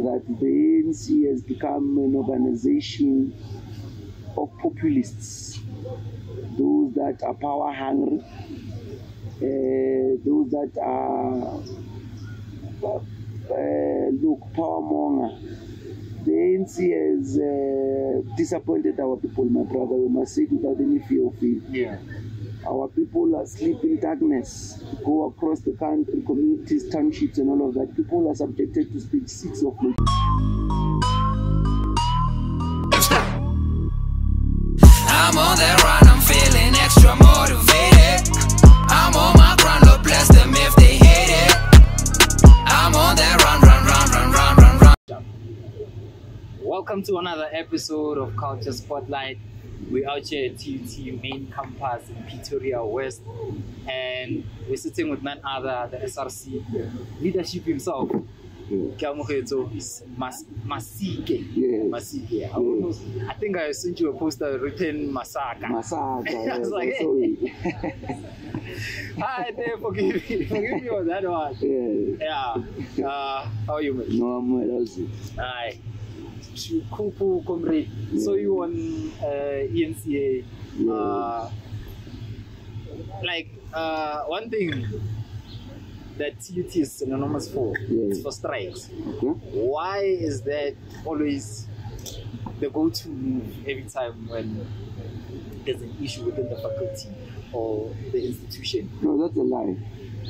that the ANC has become an organization of populists, those that are power hungry, uh, those that are uh, look power monger. The ANC has uh, disappointed our people, my brother. We must say it without any fear of it. Yeah. Our people are sleep in darkness. Go across the country, communities, townships, and all of that. People are subjected to stage six of load. I'm on the run, I'm feeling extra motivated. I'm on my grind, Lord bless them if they hate it. I'm on the run, run, run, run, run, run, run. Welcome to another episode of Culture Spotlight. We're out here at TUT main campus in Pretoria West, and we're sitting with none other than SRC leadership himself. Keamogetswe Mas- Masike. Yes. Masike. I, know, I think I sent you a poster written Masaka. Masaka, I was like, saw. Hi there, forgive me. Forgive me on that one. yeah. Yeah. Uh, how are you, man? No, I'm well, how's it? Hi. Cool, comrade. So you on uh, eNCA. Yeah. Uh, like uh, one thing that TUT is synonymous for Yeah. is for strikes. Okay. Why is that always the go-to move every time when there's an issue within the faculty or the institution? No, that's a lie.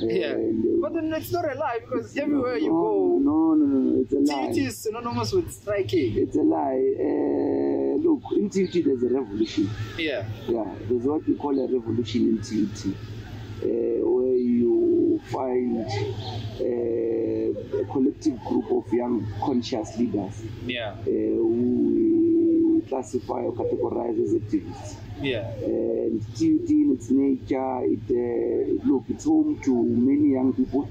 Yeah, but then it's not a lie because everywhere you go, No, no, no, no, it's a lie. TUT is synonymous with striking. It's a lie. Uh, look, in TUT there's a revolution. Yeah, Yeah, there's what we call a revolution in TUT, uh, where you find uh, a collective group of young conscious leaders yeah, who classify or categorize as activists. yeah, And TUT in its nature, it, uh, look, it's home to many young people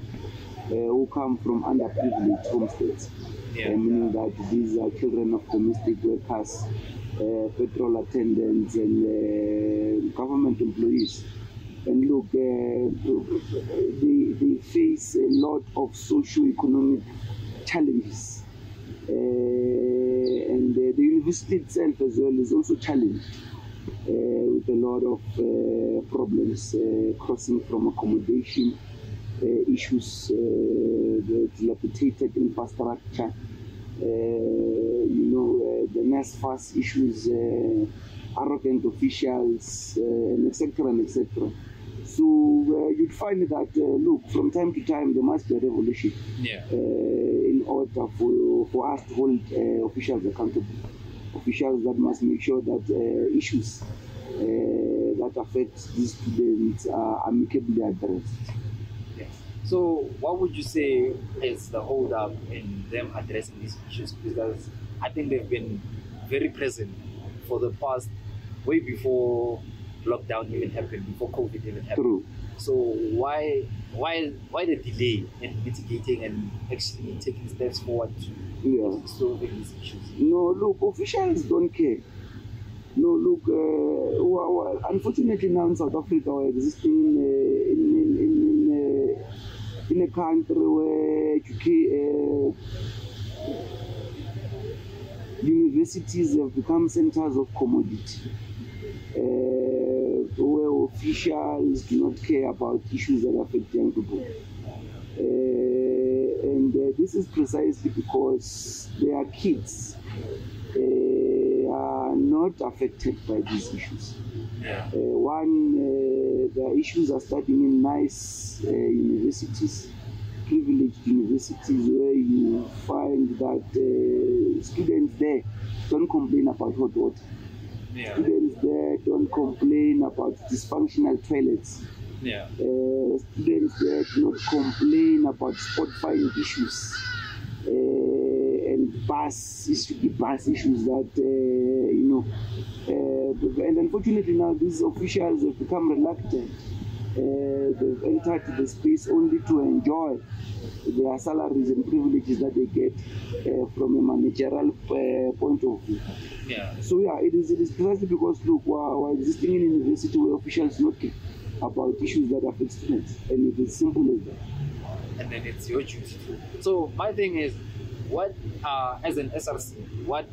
uh, who come from underprivileged homesteads. yeah. Meaning that these are children of domestic workers, uh, petrol attendants, and uh, government employees. And look, uh, they, they face a lot of socio-economic challenges. Uh, and uh, the university itself as well is also challenged uh, with a lot of uh, problems uh, crossing from accommodation uh, issues, uh, the dilapidated infrastructure, you know, the NSFAS issues, arrogant officials, etc. etc. So uh, you'd find that, uh, look, from time to time there must be a revolution Yeah. uh, in order for, for us to hold uh, officials accountable. Officials that must make sure that uh, issues uh, that affect these students are amicably addressed. So, what would you say is the hold up in them addressing these issues? Because I think they've been very present for the past, way before lockdown even happened, before COVID even happened. True. So why why why the delay in mitigating and actually taking steps forward to Yeah. solving these issues? No, look, officials don't care. No, look, uh, well, unfortunately now in South Africa we're existing in, uh, in, in, in, uh, in a country where educa- uh, universities have become centers of commodity. Uh, where officials do not care about issues that affect young people. Uh, and uh, this is precisely because their kids uh, are not affected by these issues. Yeah. One, uh, the issues are starting in nice uh, universities, privileged universities, where you find that uh, students there don't complain about hot water. Yeah. Students there don't complain about dysfunctional toilets. Yeah. Uh, students there do not complain about sport fine issues uh, and bus issue, bus issues that uh, you know. Uh, and unfortunately now these officials have become reluctant. Uh, they've entered the space only to enjoy their salaries and privileges that they get uh, from a managerial uh, point of view. Yeah. So yeah, it is, it is precisely because look, we're, we're existing in a university where officials not care about issues that affect students, and it is simple as that. And then it's your duty. So my thing is, what uh, as an SRC, what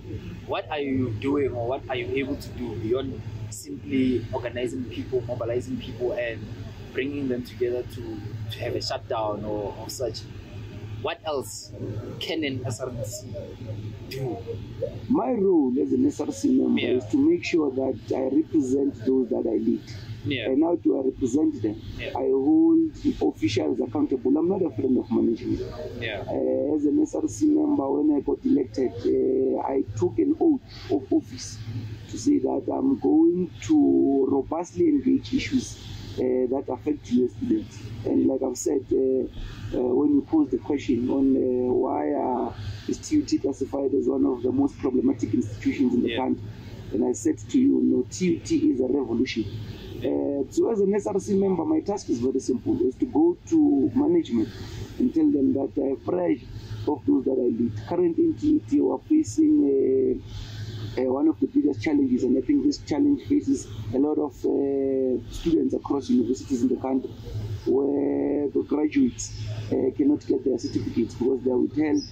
what are you doing or what are you able to do beyond simply organizing people, mobilizing people, and bringing them together to, to have a shutdown or, or such? What else can an SRC do? My role as an SRC member Yeah. is to make sure that I represent those that I lead. Yeah. And how do I represent them? Yeah. I hold the officials accountable. I'm not a friend of management. Yeah. Uh, as an SRC member, when I got elected, uh, I took an oath of office to say that I'm going to robustly engage issues that affect your students. And like I've said, uh, uh, when you pose the question on uh, why uh, is TUT classified as one of the most problematic institutions in the Yeah. country, and I said to you, no, TUT is a revolution. Uh, so as an SRC member, my task is very simple: is to go to management and tell them that I have pride of those that I lead. Currently in TUT, we are facing uh, uh, one of the biggest challenges, and I think this challenge faces a lot of uh, students across universities in the country, where the graduates uh, cannot get their certificates because they are withheld.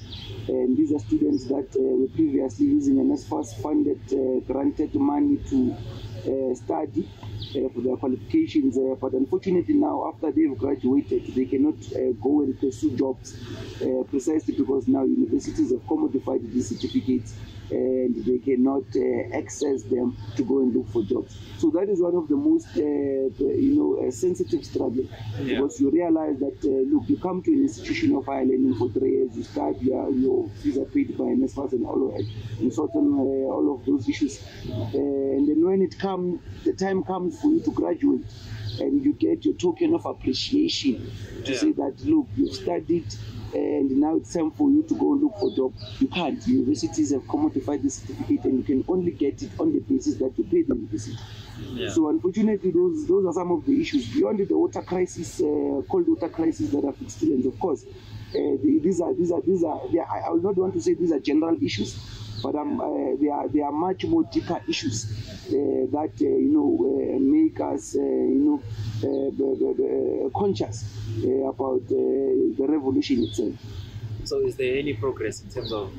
And these are students that uh, were previously using an NSFAS funded, uh, granted money to uh, study uh, for their qualifications. Uh, but unfortunately, now after they've graduated, they cannot uh, go and pursue jobs uh, precisely because now universities have commodified these certificates and they cannot uh, access them to go and look for jobs. So that is one of the most, uh, you know, uh, sensitive struggle Yeah. because you realize that uh, look, you come to an institution of higher learning for three years, you start, your your fees are paid by NSFAS and all of it, and sort on uh, all of those issues, uh, and then when it comes, the time comes for you to graduate. And you get your token of appreciation to Yeah. say that look, you've studied and now it's time for you to go and look for a job. You can't. Universities have commodified the certificate and you can only get it on the basis that you pay the university. Yeah. So unfortunately, those those are some of the issues beyond the water crisis, uh, cold water crisis that affect students. Of course, uh, the, these are these are these are. They are I I will not want to say these are general issues, but um, uh, they are they are much more deeper issues uh, that uh, you know uh, make us uh, you know uh, b- b- b- conscious uh, about uh, the revolution itself. So is there any progress in terms of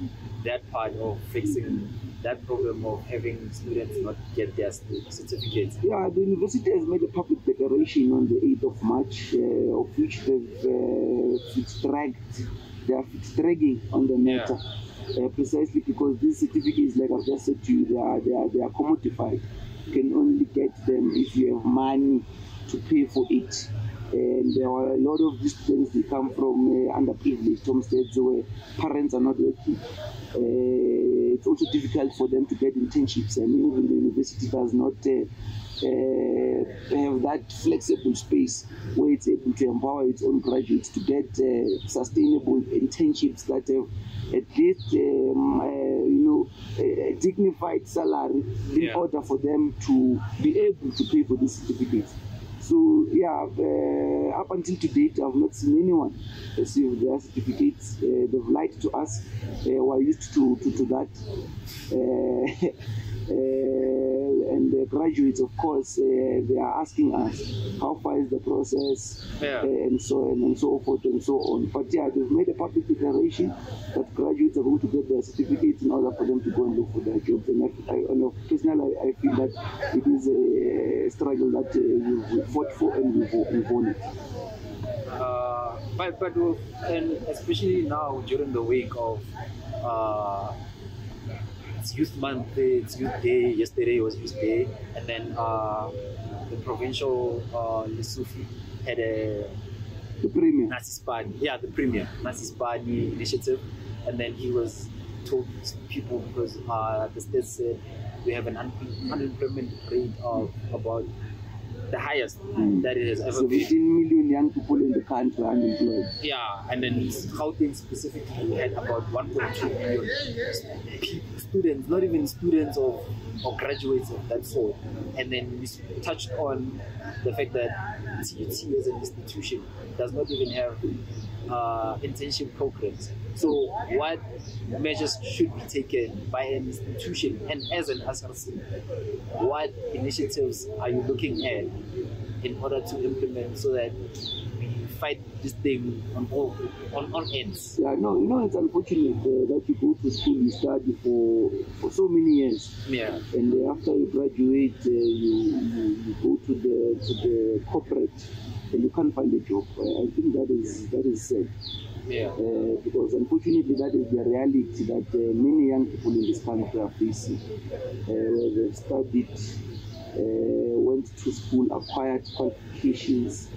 that part of fixing that problem of having students not get their certificates? Yeah, the university has made a public declaration on the 8th of March, uh, of which they've uh, fixed dragged, they are fixed dragging on the matter. Uh, precisely because these certificates, like I've just said to you, they are they are they are commodified. You can only get them if you have money to pay for it. And there are a lot of these students they come from uh, underprivileged homesteads where parents are not working. Uh, it's also difficult for them to get internships. I mean, even the university does not uh, uh, have that flexible space where it's able to empower its own graduates to get uh, sustainable internships that have at least um, uh, you know a a dignified salary in Yeah. order for them to be able to pay for these certificates. So yeah, uh, up until to date, I've not seen anyone receive their certificates. Uh, they've lied to us. Uh, we're used to to, to that. And the graduates, of course, uh, they are asking us how far is the process, Yeah. uh, and so on and so forth and so on. But yeah, they've made a public declaration that graduates are going to get their certificates in order for them to go and look for their jobs. And I, I, and of- personally, I, I feel that it is a struggle that uh, we've, we've fought for and we've, we've won it. Uh, but but and especially now during the week of uh, it's Youth Month, it's Youth Day. Yesterday was Youth Day, and then uh, the provincial uh, Lesufi had a The premium. Nasi iSpani, yeah, the premier Nasi iSpani initiative, and then he was told people because uh, the state said we have an unemployment rate of about the highest hmm. that it has ever been. 17 million young people in the country are unemployed. Yeah, and then Gauteng specifically had about 1.2 million students, not even students of or graduates of that sort. And then we touched on the fact that TUT as an institution does not even have uh, internship programs. So, what measures should be taken by an institution and as an SRC? What initiatives are you looking at in order to implement so that we fight this thing on all on all ends? Yeah, no, you know, it's unfortunate uh, that you go to school, you study for, for so many years, Yeah, and uh, after you graduate, uh, you, you, you go to the to the corporate, you can't find a job. I think that is that is sad. yeah, uh, because unfortunately that is the reality that uh, many young people in this country are facing. Uh, they've studied, uh, went to school, acquired qualifications,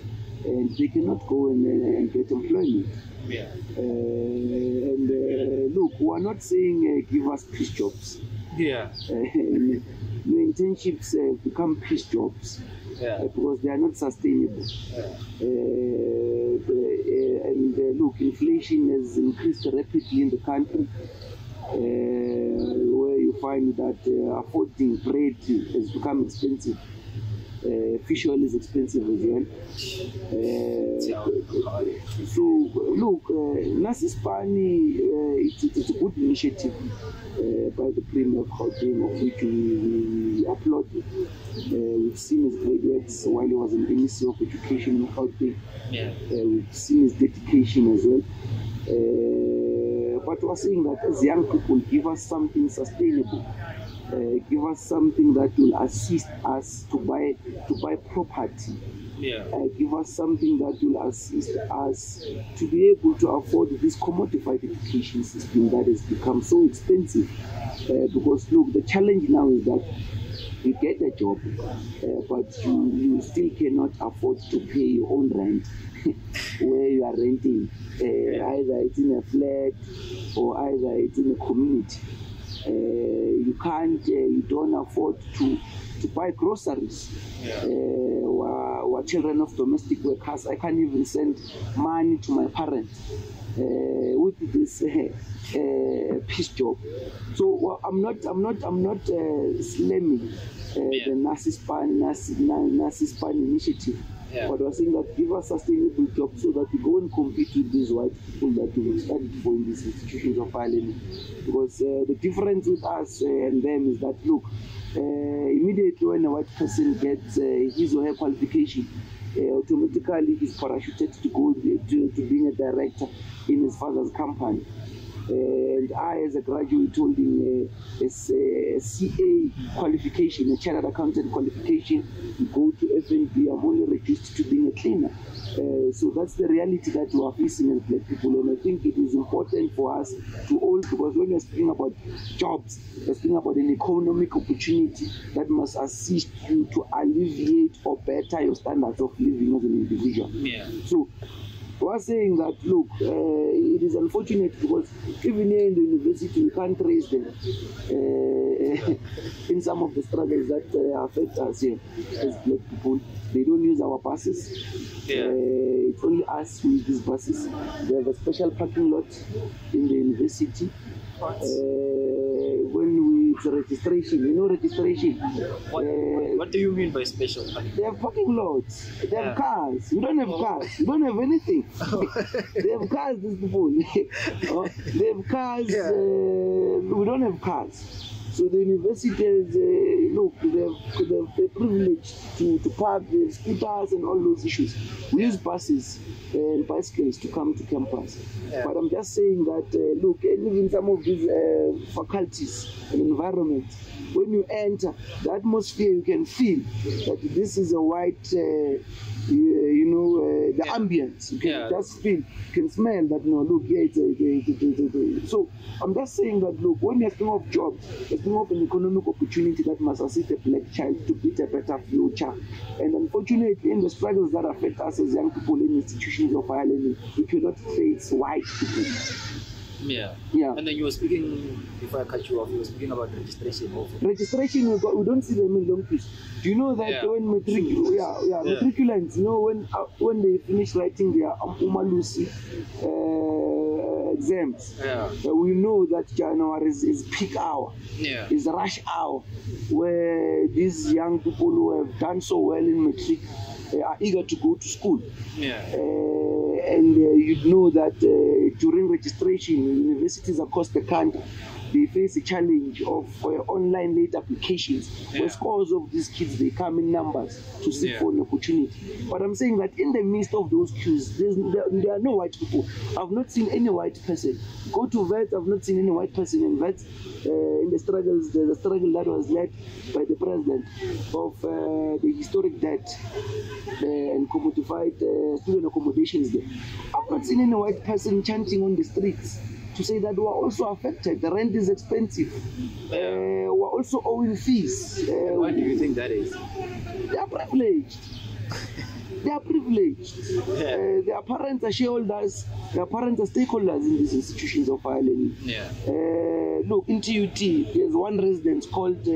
and they cannot go and, uh, and get employment. yeah, Uh, and uh, look, we are not saying uh, give us peace jobs. yeah, the internships uh, become peace jobs yeah, uh, because they are not sustainable. Uh, the- uh, and uh, look, inflation has increased rapidly in the country, uh, where you find that uh, affording bread has become expensive. Uh, fish oil is expensive as well. Uh, so, look, uh, uh, it's, it's a good initiative uh, by the Premier of Gauteng, of which we, we applaud. Uh, we've seen his graduates while he was in the Ministry of Education in Gauteng. yeah. Uh, we've seen his dedication as well. Uh, but we're saying that as young people, give us something sustainable. Uh, give us something that will assist us to buy to buy property. Yeah, Uh, give us something that will assist us to be able to afford this commodified education system that has become so expensive. Uh, because look, the challenge now is that you get a job, uh, but you, you still cannot afford to pay your own rent where you are renting. Uh, either it's in a flat or either it's in a community. Uh, you can't, uh, you don't afford to buy groceries. Yeah. Uh, we're, we're children of domestic workers. I can't even send money to my parents uh, with this uh, uh, peace job. So well, I'm not, I'm not, I'm not uh, slamming uh, Yeah. the Nasispan, Nas, Na- Nasispan initiative. Yeah. But we're saying that give us sustainable jobs so that we go and compete with these white people that we studied for in these institutions of higher learning. Because uh, the difference with us and them is that, look, immediately when a white person gets uh, his or her qualification, uh, automatically he's parachuted to go to, to being a director in his father's company. And I, as a graduate holding a, a, a CA qualification, a chartered accountant qualification, go to FNB, I'm only reduced to being a cleaner. Uh, so that's the reality that we are facing as black people, and I think it is important for us to all, because when you're speaking about jobs, you're speaking about an economic opportunity that must assist you to alleviate or better your standards of living as an individual. yeah, So we're saying that look, uh, it is unfortunate because even here in the university we can't trace them uh, in some of the struggles that uh, affect us here as black people. They don't use our buses. Yeah. Uh, it's only us who use these buses. They have a special parking lot in the university. Uh, when it's registration, you know registration. What, Uh, what do you mean by special they have parking lots. They have Yeah. cars. We don't have Oh. cars. We don't have anything. they have cars, these people. Oh, they have cars. Yeah. Uh, we don't have cars. So the university has, uh, look, they have, they have the privilege to, to park the scooters and all those issues. We use buses and bicycles to come to campus. Yeah. But I'm just saying that, uh, look, and even some of these uh, faculties and environments, when you enter, the atmosphere you can feel that this is a white, uh, you, you know, uh, the Yeah. ambience. You can Yeah. just feel, you can smell that, no, look, yeah, it's a, it's a- it's a- it's a- so I'm just saying that, look, when you're speaking of jobs, you're speaking of an economic opportunity that must assist a black child to build a better future. And unfortunately, in the struggles that affect us as young people in institutions of higher learning, we cannot face white people. Yeah. Yeah. And then you were speaking, before I cut you off, you were speaking about registration also. registration we, got, we don't see them in long queues. Do you know that Yeah. when matric, yeah, yeah, Yeah. matriculants, you know, when uh, when they finish writing their Umalusi uh, exams, Yeah. uh, we know that January is, is peak hour, Yeah. is rush hour, where these young people who have done so well in matric are eager to go to school. Yeah. Uh, and uh, you'd know that uh, during registration, universities across the country, they face a challenge of uh, online late applications Yeah. where scores of these kids they come in numbers to seek Yeah. for an opportunity. But I'm saying that in the midst of those queues, there's, there, there are no white people. I've not seen any white person. Go to VET, I've not seen any white person in VET. Uh, in the struggles, the, the struggle that was led by the president of uh, the historic debt and commodified uh, student accommodations there. I've not seen any white person chanting on the streets to say that we're also affected. The rent is expensive. Uh, we're also owing fees. Uh, Why do you think that is? they are privileged. They are privileged. Uh, their parents are shareholders. Their parents are stakeholders in these institutions of higher learning. Yeah. Uh, look, in TUT, there's one residence called uh,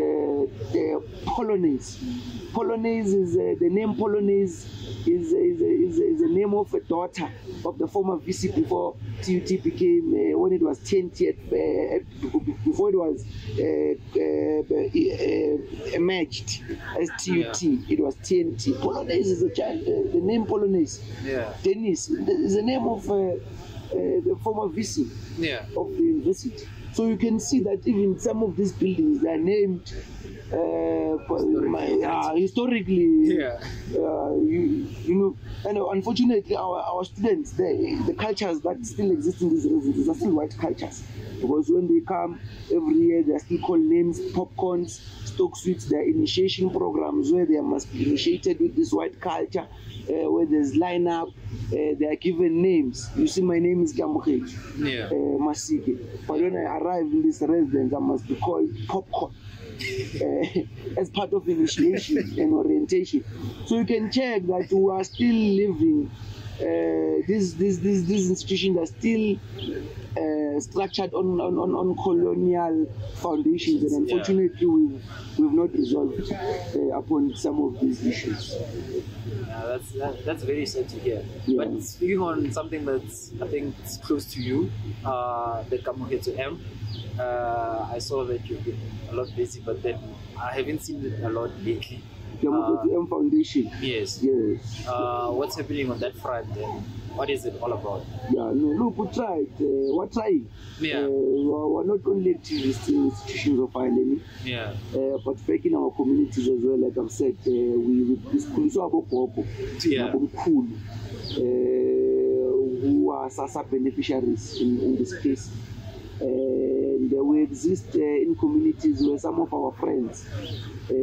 the Polonaise. Polonaise is uh, the name Polonaise is, is, is, is the name of a daughter of the former VC before TUT became uh, when it was TNT uh, before it was uh, uh, uh, emerged as TUT. It was TNT. Polonaise is a child. The name Polonaise. Yeah. Dennis is the name of uh, uh, the former VC Yeah. of the university. So you can see that even some of these buildings they are named uh, my- uh, historically. Yeah. Uh, you, you know, and uh, unfortunately, our, our students, the, the cultures that still exist in these residences are still white cultures. Because when they come every year, they are still called names, popcorns, stock sweets, their initiation programs where they must be initiated with this white culture, uh, where there's lineup, uh, they are given names. You see, my name is Keamogetswe Yeah. uh, Masike. But when I arrive in this residence, I must be called popcorn uh, as part of initiation and orientation. So you can check that we are still living. Uh, these, these, these, these institutions are still uh, structured on, on, on, on colonial foundations, and Yeah. unfortunately, we've, we've not resolved uh, upon some of these issues. Yeah, that's that, that's very sad to hear. Yeah. But speaking on something that's I think it's close to you, uh, the Keamogetswe M. Uh, I saw that you've been a lot busy, but then I haven't seen it a lot lately. The M Foundation, Yes. yes. Uh, what's happening on that front? And what is it all about? Yeah, no, look, we tried. Uh, we're trying. Yeah. Uh, we're, not only activist institutions of higher learning, Yeah. uh, but back in our communities as well. Like I've said, uh, we we Yeah. nabomkhulu uh, who are SASSA beneficiaries in, in this case. And uh, we exist uh, in communities where some of our friends, uh,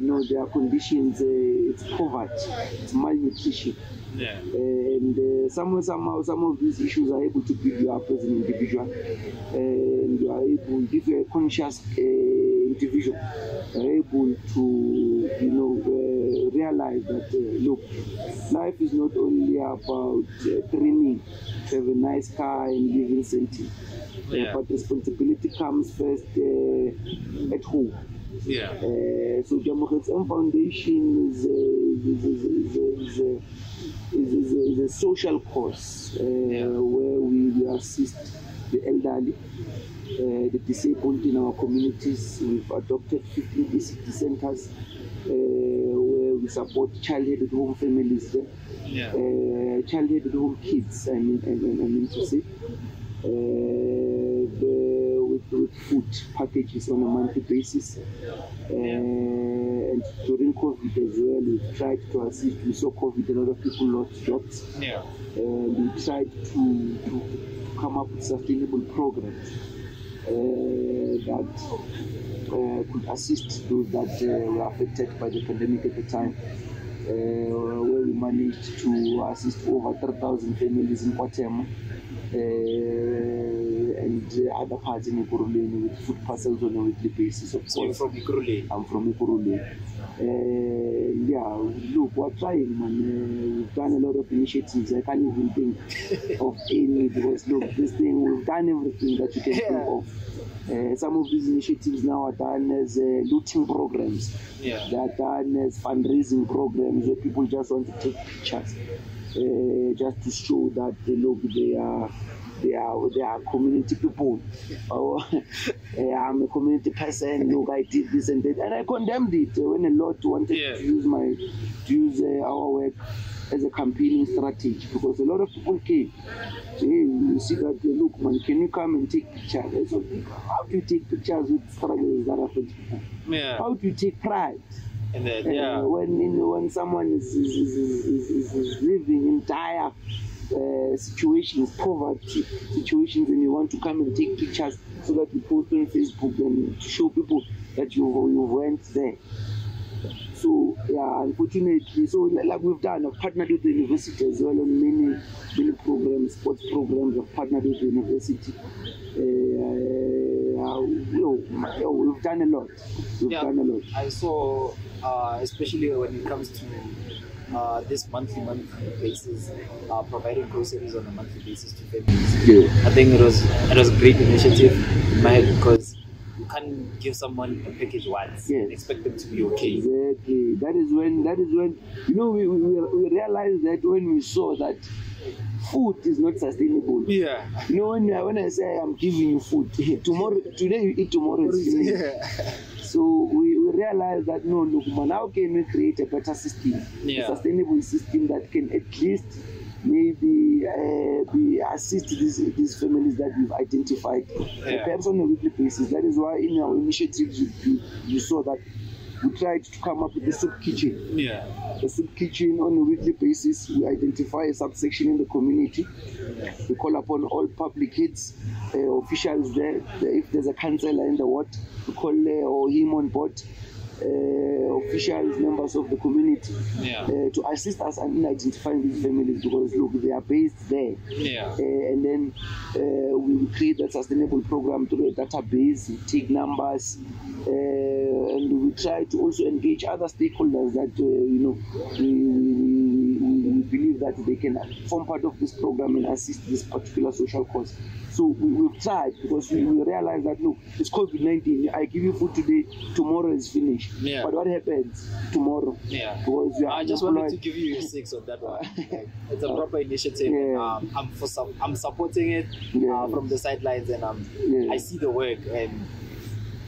you know, their conditions, uh, it's poverty, it's malnutrition. Yeah. and uh, some, somehow some of these issues are able to build you up as an individual and you are able if you're a conscious uh, individual you're able to you know uh, realize that uh, look life is not only about uh, dreaming to have a nice car and live in Yeah. but responsibility comes first uh, at home Yeah. uh, so Democrats M Foundation is a, is, is, is, is, a, is, a, social cause uh, Yeah. where we, we assist the elderly, uh, the disabled in our communities. We've adopted 15 ECD centers uh, where we support childhood at home families there Yeah. uh, childhood at home kids, I mean, I mean, I mean to say, uh, the, with, with food packages on a monthly basis. Uh, and during COVID as well, we've tried to assist. We saw COVID, a lot of people lost jobs. Yeah. And we tried to, to, to come up with sustainable programs uh, that uh, could assist those that uh, were affected by the pandemic at the time. Uh, where we managed to assist over 3,000 families in KwaThema uh, and uh, other parts in Ekurhuleni with food parcels on a weekly basis, of So you're from. I'm from Ikurule. Uh, yeah, look, we're trying, man. Uh, we've done a lot of initiatives. I can't even think of any because look, this thing we've done everything that you can think of. Uh, some of these initiatives now are done as uh, looting programs. Yeah. They are done as fundraising programs where people just want to take pictures, uh, just to show that look they are they are they are community people. Or uh, I'm a community person. Look, I did this and that, and I condemned it uh, when a lot wanted Yeah. to use my to use uh, our work as a campaigning strategy because a lot of people came. So, hey, you see that, uh, look, man, can you come and take pictures? Said, how do you take pictures with struggles that affect people? Yeah. How do you take pride? And then, Uh, yeah. when you know, when someone is is, is, is, is, is living in dire uh, situations, poverty situations, and you want to come and take pictures so that you post on Facebook and show people that you you went there. So yeah, unfortunately, so like we've done, I've partnered with the university as well on many many programs, sports programs. I've partnered with the university. Uh, you know, you know, we've done a lot. We've Yeah. done a lot. I saw, uh, especially when it comes to uh, this monthly monthly basis, uh, providing groceries on a monthly basis to families. Yeah. I think it was it was a great initiative in my head because you can't give someone a package once Yes. and expect them to be okay. Exactly. That is when that is when you know we, we, we realized that when we saw that food is not sustainable. Yeah. You know when I- when I say I'm giving you food tomorrow today you eat tomorrow. Yeah. So we, we realized that no look man how can we create a better system, Yeah. a sustainable system that can at least maybe uh, be assist these these families that we've identified Yeah. perhaps on a weekly basis. That is why in our initiatives you, you, you saw that we tried to come up with the soup kitchen. Yeah. The soup kitchen on a weekly basis. We identify a subsection in the community. We call upon all public heads, uh, officials there. If there's a councillor in the ward, we call uh, or him on board. Uh, officials, members of the community, Yeah. uh, to assist us in identifying these families because look, they are based there. Yeah. Uh, and then uh, we create that sustainable program through a database, we take numbers, uh, and we try to also engage other stakeholders that uh, you know we, we, believe that they can form part of this program and assist this particular social cause. So we, we've tried because we, we realize that look, it's COVID 19. I give you food today, tomorrow is finished. Yeah. But what happens tomorrow? Yeah. Because you I just wanted to give you a six on that one. It's a proper initiative. Yeah. Um, I'm for some, I'm supporting it Yeah. uh, from the sidelines, and um, Yeah. I see the work, and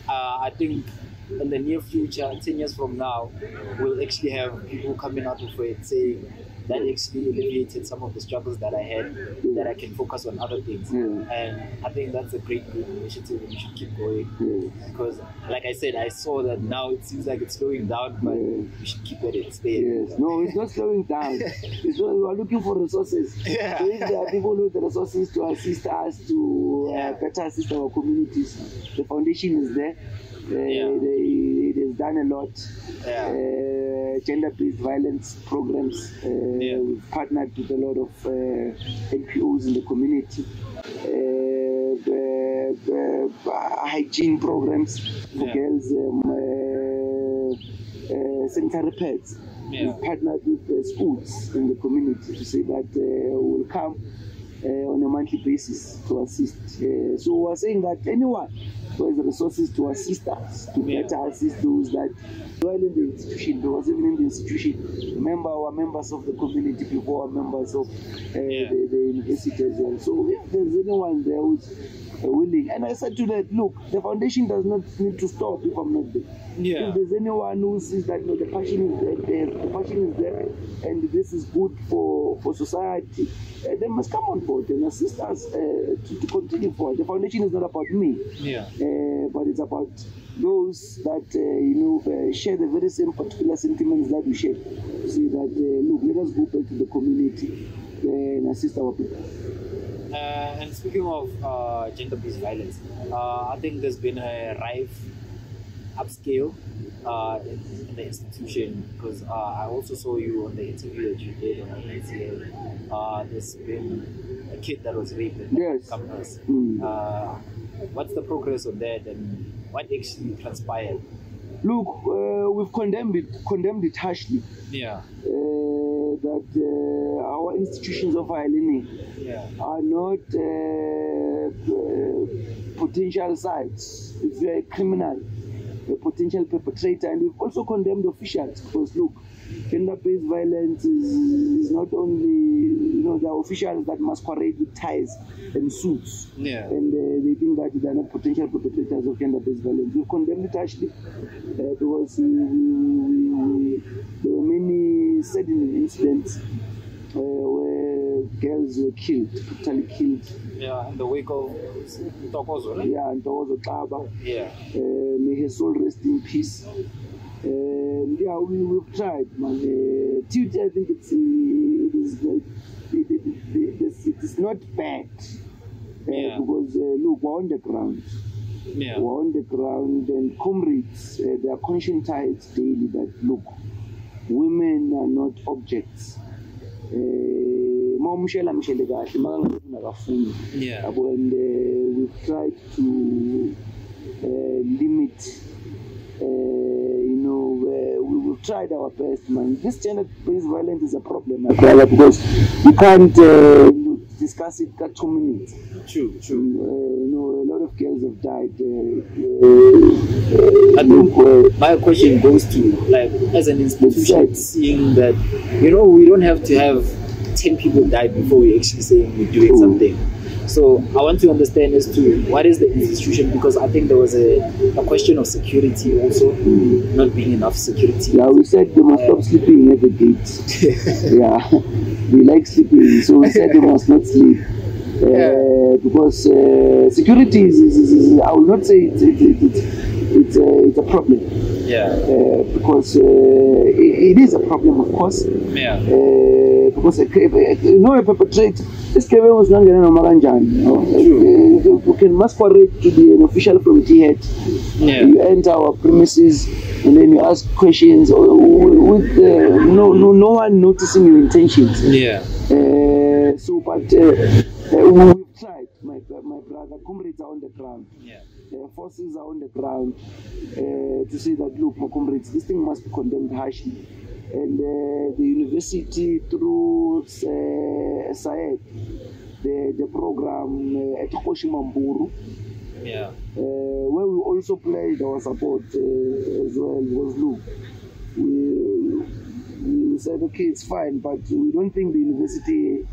uh, I think in the near future, ten years from now, we'll actually have people coming out of it saying that alleviated some of the struggles that I had, that I can focus on other things, Yeah. and I think that's a great, initiative, and we should keep going Yeah. because, like I said, I saw that now it seems like it's slowing down, but Yeah. we should keep it, stay. at it. Yes, no, it's not slowing down. It's not, we are looking for resources. Yeah. So if there are people with the resources to assist us to uh, better assist our communities, the foundation is there. Uh, Yeah. they, it has done a lot. Yeah. Uh, gender-based violence programs. Uh, Yeah. We've partnered with a lot of uh, NPOs in the community. Uh, the, the, uh, hygiene programs for girls. Um, uh, uh, sanitary pads. Yeah. We've partnered with the schools in the community to say that uh, will come uh, on a monthly basis to assist. Uh, so we're saying that anyone who has the resources to assist us, to Yeah. better assist those that dwell in the institution, because even in the institution, remember our members of the community before our members of uh, Yeah. the, the university as well. So if there's anyone there who's willing, and I said to that, look, the foundation does not need to stop if I'm not there. Yeah. If there's anyone who sees that no, the passion is there, there, the passion is there, and this is good for for society, uh, they must come on board and assist us uh, to, to continue forward. The foundation is not about me, Yeah. uh, but it's about those that uh, you know uh, share the very same particular sentiments that we share. See that uh, look, let us go back to the community uh, and assist our people. Uh, and speaking of uh, gender-based violence, uh, I think there's been a rife upscale uh, in, in the institution because uh, I also saw you on the interview that you did on NCA. Uh, there's been a kid that was raped in Yes. campus. Mm. Uh, what's the progress on that and what actually transpired? Look, uh, we've condemned it, condemned it harshly. Yeah, that uh, our institutions of higher learning yeah, are not uh, uh, potential sites. You're a criminal, a potential perpetrator. And we've also condemned officials because look, gender-based violence is, is not only you know there are officials that masquerade with ties and suits Yeah. and uh, they think that they are not potential perpetrators of gender-based violence. We've condemned it actually uh, because we, we, we, there were many sudden incidents uh, where girls were killed, brutally killed. Yeah, in the wake of Tokozo, right? Yeah, Ntokozo Xaba, Yeah. uh, may his soul rest in peace. And yeah, we, we've tried, man. Uh, Tuesday, I think it's, uh, it is like, it, it, it, it's, it is not bad. Uh, Yeah. Because, uh, look, we're on the ground. Yeah. We're on the ground, and comrades, uh, they are conscientized daily that, look, women are not objects. Eh, uma mshele kahle makangafuna kafundi Yeah. yabo and uh, we've tried to uh, limit uh, you know uh, we, we've tried our best man. This gender-based violence is a problem my brother because we can't uh, discuss it got two minutes. True, uh, true. you know a lot of girls have died uh, uh, I think uh, my question goes to like as an institution seeing that you know we don't have to have 10 people die before we actually say we're doing something so i want to understand as to what is the institution because i think there was a, a question of security also not being enough security Yeah, we said they must stop sleeping at the gate. yeah, we like sleeping, so we said they must not sleep. Uh, Yeah. Because uh, security is, is, is, I will not say it's, it's, it's, it's, a, it's a problem. yeah. Uh, because uh, it, it is a problem, of course. yeah. Uh, because a, you know a perpetrator isigebengu guy noma kanjani you a Maranjan. you- you can masquerade to be an official from jihad Yeah. you enter our premises and then you ask questions uh, with uh, no, no, no one noticing your intentions. Yeah. Uh, so but uh, uh, we've tried. My, my brother comrades are on the ground. Yeah uh, forces are on the ground uh, to say that look, my comrades, this thing must be condemned harshly. And uh, the university through uh, SAED, the, the program uh, at Kgosi Mampuru, yeah uh, where we also played our support uh, as well, was look, we, we said, okay, it's fine, but we don't think the university,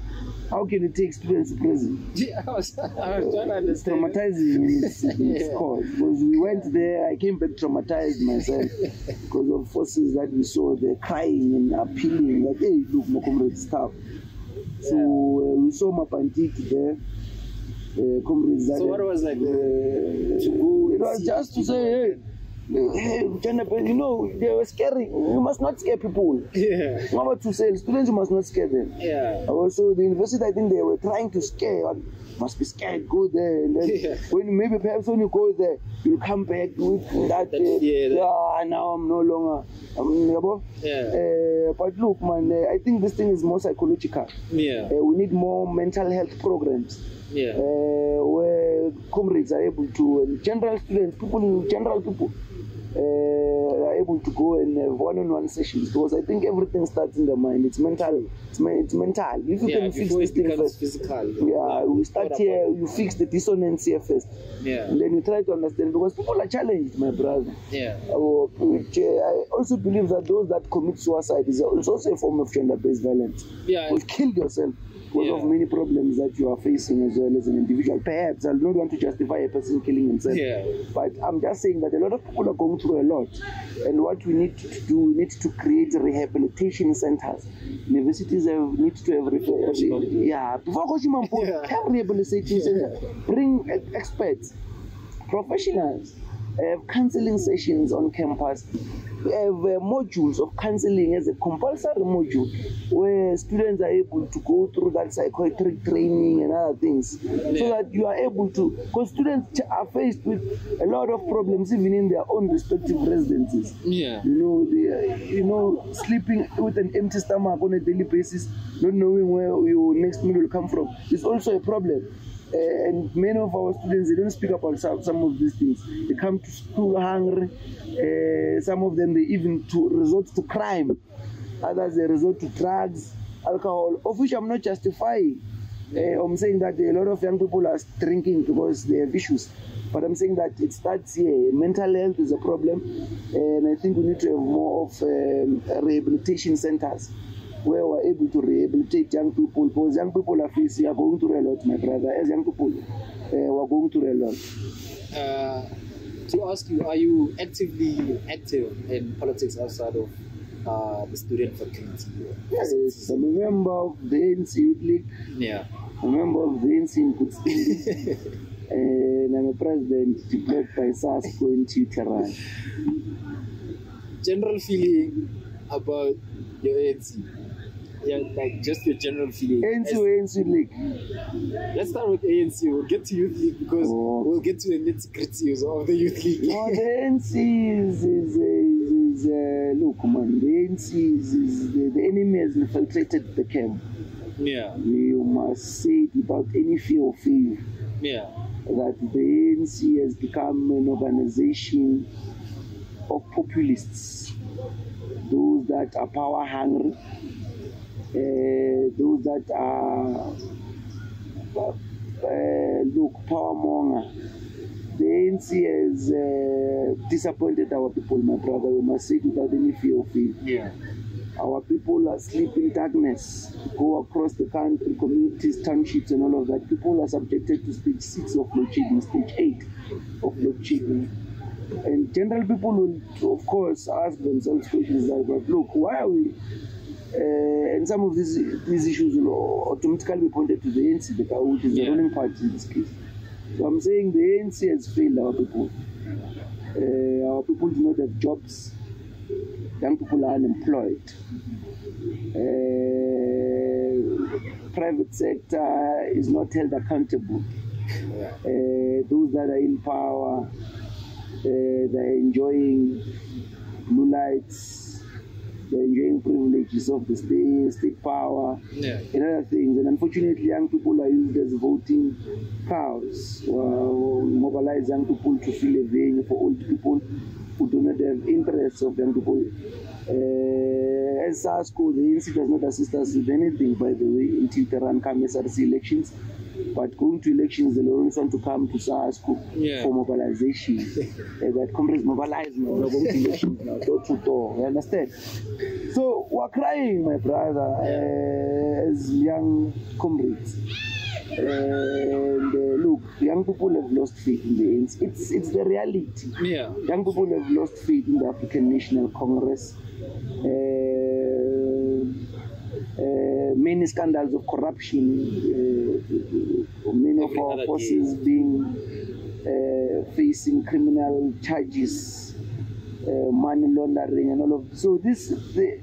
how can it take students to prison? yeah i was, I was trying to understand traumatizing in its, Yeah. cause because we went there. I came back traumatized myself because of forces that we saw. They're crying and appealing like, "Hey, look, my comrades, stop." So uh, we saw Mapantiki there. Uh, comrades that So what was like uh, to go It was just to say, hey. Hey, you know, they were scary. You must not scare people. yeah Number two, say students, you must not scare them. yeah Also, the university, I think they were trying to scare. uh, Must be scared. Go there, and then Yeah. when maybe perhaps when you go there, you'll come back with that. That uh, fear, that- yeah, now I'm no longer. Um, yeah uh, but look, man, uh, I think this thing is more psychological. yeah Uh, we need more mental health programs yeah uh, where comrades are able to, and general students, people, general people, uh, are able to go and have one-on-one sessions because I think everything starts in the mind. It's mental. It's, me- it's mental. If you yeah can fix this thing first, physical yeah, we start here. You fix the dissonance here first, yeah and then you try to understand because people are challenged, my brother. yeah which, uh, I also believe that those that commit suicide is also a form of gender-based violence. yeah You've killed yourself because Yeah. of many problems that you are facing as well as an individual. Perhaps I do not want to justify a person killing himself. yeah But I'm just saying that a lot of people are going through a lot. And what we need to do, we need to create rehabilitation centers. Universities have, need to have, re- yeah, before Koshimampo, Yeah. have rehabilitation centers. Bring experts, professionals, counseling sessions on campus. We have uh, modules of counseling as a compulsory module where students are able to go through that psychiatric training and other things. So that you are able to because students are faced with a lot of problems even in their own respective residences. Yeah. You know the, uh, you know sleeping with an empty stomach on a daily basis not knowing where your next meal will come from is also a problem. uh, and many of our students they don't speak about some, some of these things. They come to school hungry. Uh, some of them they even to resort to crime. Others they resort to drugs alcohol. Of which i'm not justifying. Uh, I'm saying that a lot of young people are drinking because they have issues. But I'm saying that it starts here. Mental health is a problem, and I think we need to have more of um, rehabilitation centers where we're able to rehabilitate young people because young people are facing, are going through a lot, my brother. As young people, uh, we're going through a lot. Uh, to ask you, are you actively active in politics outside of uh, the student fraternity? Yes, I'm a member of the ANC Youth League, Yeah. A member of the ANC in Kutstili, and I'm a president declared by SASCO in Chitaran. General feeling about your ANC? Yeah, like just your general feeling. ANC or ANC League? Let's start with ANC. We'll get to youth league because Oh. we'll get to the nitty gritty of the youth league. No, the ANC is, is, is, is uh, look, man, the ANC is, is the, the enemy has infiltrated the camp. yeah, You must say it without any fear or favor yeah, that the ANC has become an organization of populists, those that are power hungry, those that are uh, look power monger. The ANC has uh, disappointed our people, my brother. We must say it without any fear or favor. yeah, Our people are sleep in darkness. Go across the country, communities, townships, and all of that. People are subjected to stage six of load shedding, stage eight of load shedding. And general people will, of course, ask themselves questions like, but look, why are we? Uh, and some of these these issues will automatically be pointed to the ANC, the which is Yeah. the ruling party in this case. So I'm saying the ANC has failed our people. Uh, our people do not have jobs. Young people are unemployed. Uh, private sector is not held accountable. Uh, those that are in power, uh, they're enjoying blue lights, they're enjoying privileges of the state, state power, yeah. and other things. And unfortunately, young people are used as voting cows. Uh, mobilize young people to fill a vein for old people who do not have interests of young people. Uh, as SASCO, the ANC does not assist us with anything, by the way, until the run come SRC elections. But going to elections, always want to come to SASCO Yeah. for mobilization. uh, that comrades mobilize now, we're going to elections now, door to door. You understand? So we're crying, my brother, uh, as young comrades. And uh, look, young people have lost faith in the ANC. It's it's the reality. Yeah. Young people have lost faith in the African National Congress. Uh, uh, many scandals of corruption, uh, many of our forces being uh, facing criminal charges, uh, money laundering, and all of. So this the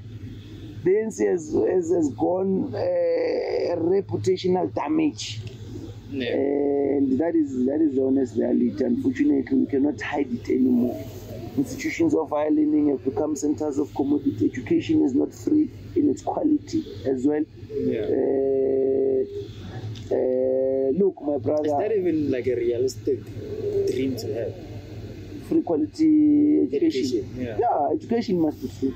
the ANC has, has, has gone uh, reputational damage. And that is that is the honest reality. Unfortunately, we cannot hide it anymore. Institutions of higher learning have become centers of commodity. Education is not free in its quality as well. Yeah. Uh, uh, look, my brother. Is that even like a realistic dream to have? free quality education. Education, yeah. yeah, education must be free.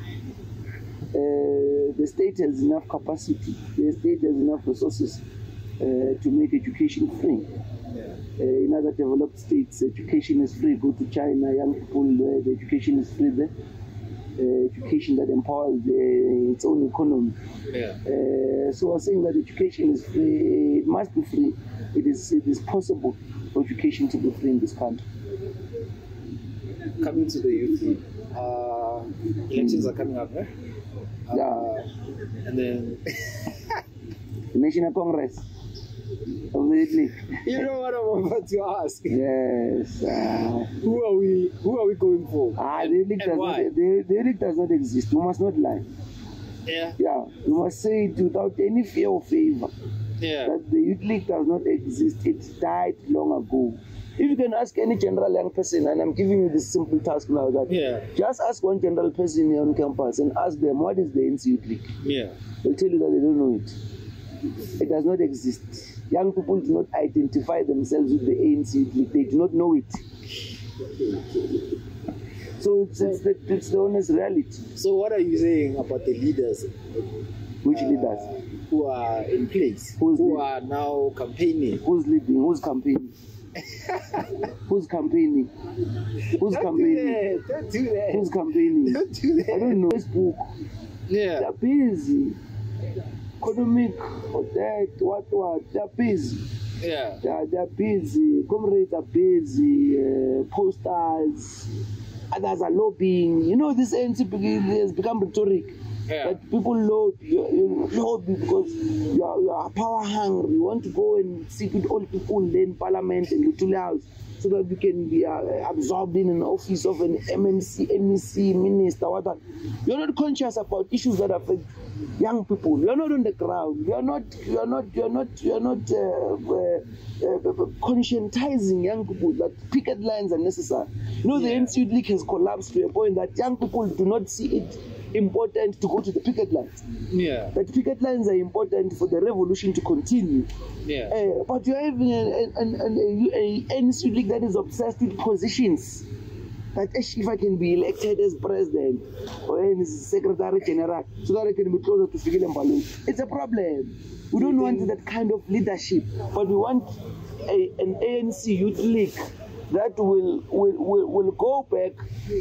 Uh, the state has enough capacity. The state has enough resources uh, to make education free. Yeah. Uh, in other developed states, education is free. Go to China, young people, uh, the education is free there. Uh, education that empowers the, its own economy. Yeah. Uh, so I'm saying that education is free. It must be free. It is it is possible for education to be free in this country. Coming to the youth league. Uh, elections are coming up, right? Uh, Yeah. And then The National Congress of the Youth League. you know what I'm about to ask. Yes. Uh, Who are we? Who are we going for? ah, and, the and does why? not. The, the does not exist. You must not lie. Yeah. Yeah, you must say it without any fear or favor. Yeah. that the youth league does not exist. It died long ago. If you can ask any general young person, and I'm giving you this simple task now, that Yeah. just ask one general person here on campus and ask them what is the NC Youth League. Yeah. They'll tell you that they don't know it. It does not exist. Young people do not identify themselves with the ANC They do not know it. So it's, it's, the, it's the honest reality. So what are you saying about the leaders Which leaders? who are in place, Who's who the- are now campaigning. Who's leading? Who's campaigning? Who's campaigning? Who's Don't do campaigning? that. Don't do that. Who's campaigning? Don't do that. I don't know. Facebook. Yeah. They're busy. Economic, or that, what, what? They're busy. Yeah. They're, they're busy. Comrades are busy. Uh, posters. Others are lobbying. You know, this ANC has become rhetoric. Yeah. That people lobby, you, you lobby because you are, you are power hungry. You want to go and sit with all people in parliament and little house so that you can be uh, absorbed in an office of an MMC, MEC, minister, what that. You're not conscious about issues that affect young people. You're not on the ground. You're not. You're not. You're not. You're not uh, uh, uh, conscientizing young people that picket lines are necessary. You know, the Yeah. ANC Youth League has collapsed to a point that young people do not see it important to go to the picket lines. Yeah. That picket lines are important for the revolution to continue. Yeah. Uh, but you have an, an, an, ANC Youth League that is obsessed with positions. That "Eish, if I can be elected as president or as secretary general, so that I can be closer to Fikile Mbalula. It's a problem. We don't want that kind of leadership, but we want a, an ANC youth league that will will, will, will go back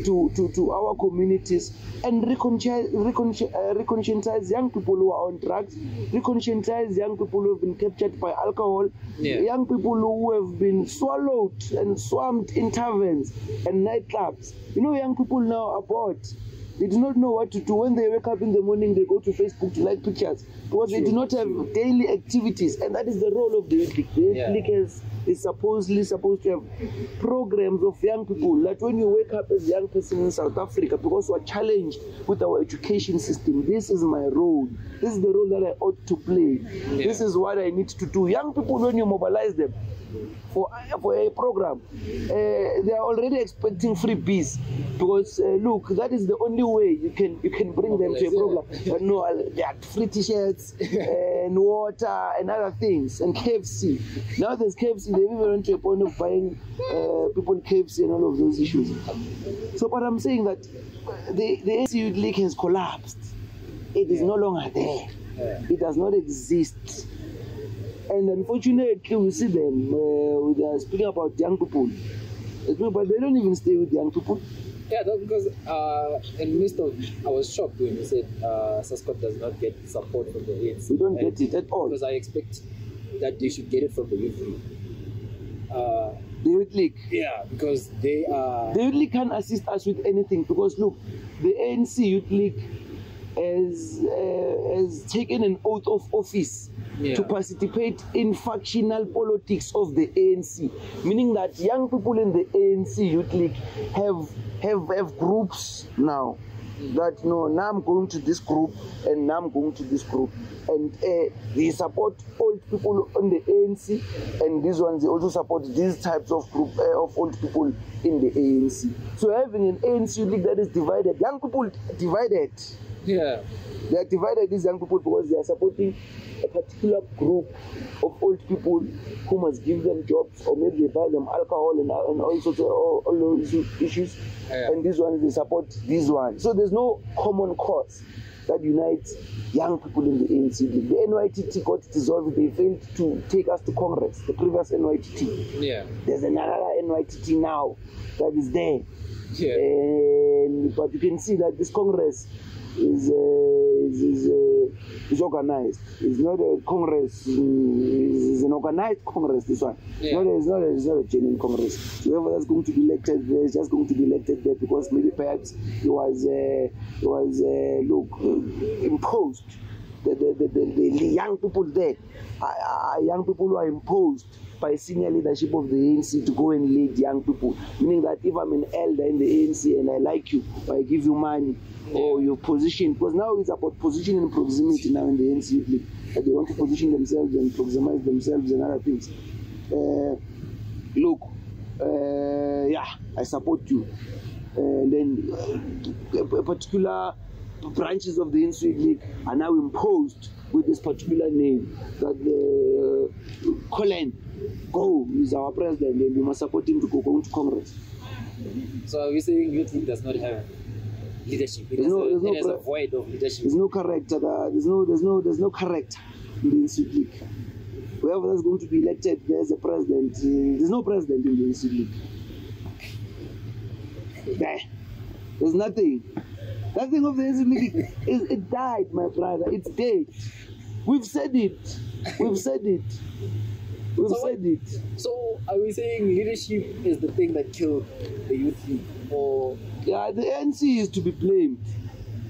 to, to, to our communities and uh, reconscientize young people who are on drugs, reconscientize young people who have been captured by alcohol, Yeah. young people who have been swallowed and swamped in taverns and nightclubs. You know, young people now are bored. They do not know what to do. When they wake up in the morning, they go to Facebook to like pictures because they do not have daily activities, and that is the role of the. The youth Yeah. Is, supposedly supposed to have programs of young people that when you wake up as a young person in South Africa, because we are challenged with our education system, this is my role. This is the role that I ought to play. This is what I need to do. Young people, when you mobilize them, for for a program. Uh, they are already expecting freebies because uh, look, that is the only way you can you can bring them to a program. Uh, no, uh, they are free t-shirts and water and other things and KFC. Now there's KFC. They even went to a point of buying uh, people KFC and all of those issues. So, but I'm saying that the the ANC Youth league has collapsed. It is no longer there. It does not exist and unfortunately we see them uh, they are speaking about young people Uh, but they don't even stay with young people Yeah, that's because uh, in midst of, I was shocked when you said uh, does not get support from the ANC. we don't And- get it at all Because I expect that they should get it from the youth. Uh, the youth league yeah, because they are. the youth league can't assist us with anything because look the ANC youth league has uh, has taken an oath of office Yeah. to participate in factional politics of the ANC, meaning that young people in the ANC Youth League have have have groups now. That no, now I'm going to this group and now I'm going to this group, and uh, they support old people on the ANC, and these ones they also support these types of group uh, of old people in the ANC. So having an ANC League that is divided, young people divided Yeah. they are divided these young people because they are supporting a particular group of old people who must give them jobs or maybe they buy them alcohol and, and all sorts of all, all those issues Yeah. and these ones they support these ones so there's no common cause that unites young people in the ANC the NYTT got dissolved they failed to take us to Congress the previous NYTT Yeah. there's another NYTT now that is there Yeah. and but you can see that this Congress is uh, is is, uh, is organized. It's not a Congress. It's, an organized Congress. This one. Yeah. Not a, it's not a, it's not a genuine Congress. Whoever that's going to be elected there is just going to be elected there because maybe perhaps it was uh, it was uh, look uh, imposed. The, the, the, the, the young people there are, are young people who are imposed by senior leadership of the ANC to go and lead young people. Meaning that if I'm an elder in the ANC and I like you, or I give you money, or your position, because now it's about position and proximity now in the ANC league. That they want to position themselves and proximize themselves and other things. Uh, look, uh, yeah, I support you. And then uh, a particular branches of the Youth League are now imposed with this particular name that the uh, Colin go is our president and we must support him to go, go to Congress. So are we saying youth league does not have leadership. It There's no- a, there's no a void of leadership. There's no character. There. There's no. There's no. There's no character in the Institute League. Whoever that's going to be elected, there's a president. Uh, there's no president in the Institute League. There. There's nothing. Nothing of the Institute League. It, died, my brother. It's dead. We've said it. We've said it. We've So- said it. So are we saying leadership is the thing that killed the youth league, or Yeah, the ANC is to be blamed.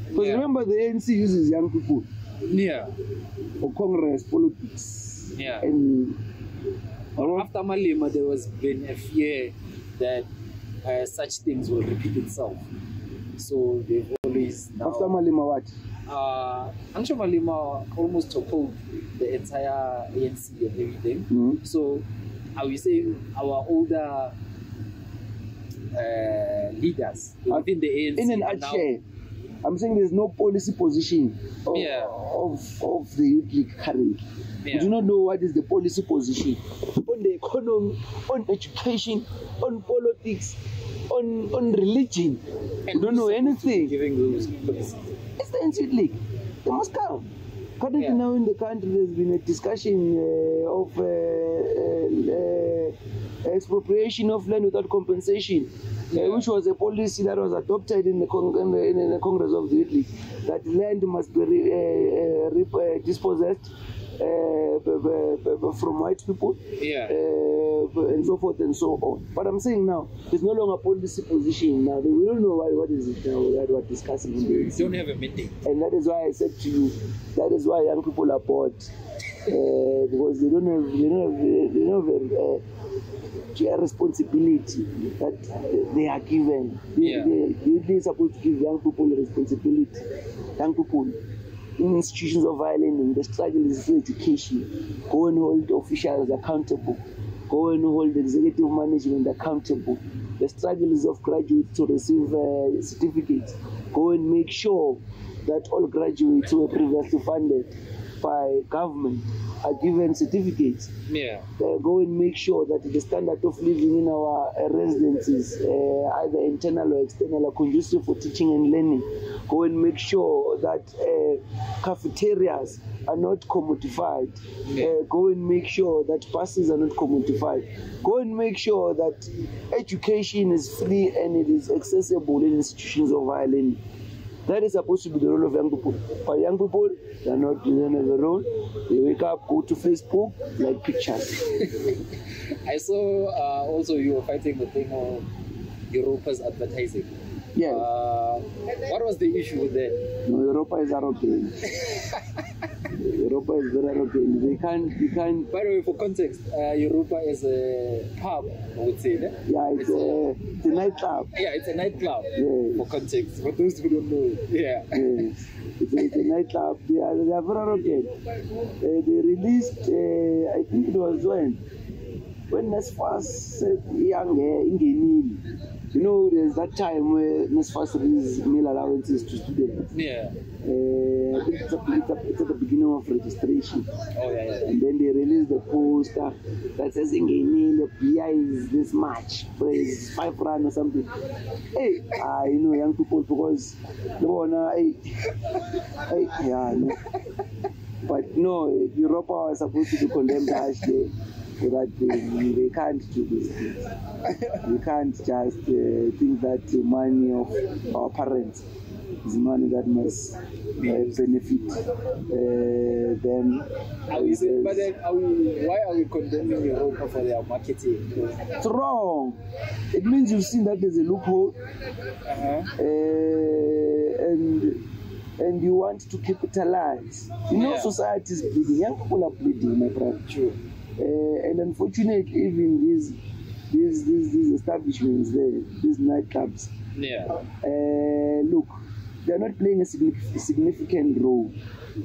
Because Yeah. remember, the ANC uses young people yeah, for Congress politics. yeah? And After Malema, there was been a fear that uh, such things will repeat itself. So they've now. after Malema, what? uh, Ansho Malema almost toppled the entire ANC and everything. Mhm. So, are we saying our older uh, leaders within the ANC In an nutshell, I'm saying there's no policy position of, Yeah. of, of the youth league currently. We Yeah. do not know what is the policy position on the economy, on education, on politics, on, on religion. we don't know anything. giving policies. It's the NC League. They must come. Currently Yeah. now in the country, there's been a discussion uh, of uh, uh, uh, expropriation of land without compensation, Yeah. uh, which was a policy that was adopted in the, con- in the, in the Congress of the League, that land must be re- uh, uh, re- uh, dispossessed from white people Yeah. uh, and so forth and so on. But I'm saying now, there's no longer policy position now. We don't know what, what is it now that we're discussing. We don't have a mandate. And that is why I said to you, that is why young people are bored. Uh, because they don't have, they don't have, they don't have uh, a responsibility that they are given. They, Yeah. they, league is supposed to give young people responsibility. Young people in institutions of learning, the struggle is education. Go and hold officials accountable. Go and hold executive management accountable. The struggle is of graduates to receive uh, certificates. Go and make sure that all graduates were previously funded by government are given certificates Yeah. uh, go and make sure that the standard of living in our uh, residences, uh, either internal or external, are conducive for teaching and learning. Go and make sure that uh, cafeterias are not commodified. Yeah. Uh, go and make sure that buses are not commodified. Go and make sure that education is free and it is accessible in institutions of higher learning. That is supposed to be the role of young people. But young people, they are not, have a role. They wake up, go to Facebook, like pictures. I saw uh, also you were fighting the thing of Europa's advertising. Yeah, Uh, what was the issue with that? no, Europa is arrogant. Europa is very arrogant. They can't, you can't, By the way, for context, uh, Europa is a pub, I would say. né? yeah, it's a, it's a nightclub. Yeah, it's a nightclub. Yes. For context, for those who don't know. Yeah. Yes. It's a, it's a nightclub. They are, they are very arrogant. Uh, they released, uh, I think it was when, when NSFAS said, young, ingenile. You know, there's that time where NSFAS releases meal allowances to students. Yeah. Uh, I think it's, a, it's, a, it's at the beginning of registration. Oh, yeah, yeah. And then they release the poster that says Ingenile beer is this much, it's five rand or something. Hey, I know young people because they wanna, hey, hey, yeah, no. But no, Europa was supposed to be condemned harshly for that they, they can't do this. We can't just uh, think that the money of our parents is money that must uh, benefit uh, them. Are we but then are we, why are we condemning Europa for their marketing? It's wrong. It means you've seen that there's a loophole uh-huh. uh, and and you want to capitalize. You know, Yeah. society is bleeding. Young people are bleeding, my brother. True. Uh, and unfortunately, even these these these, these establishments there, these nightclubs, Yeah. uh, look, they're not playing a significant, significant role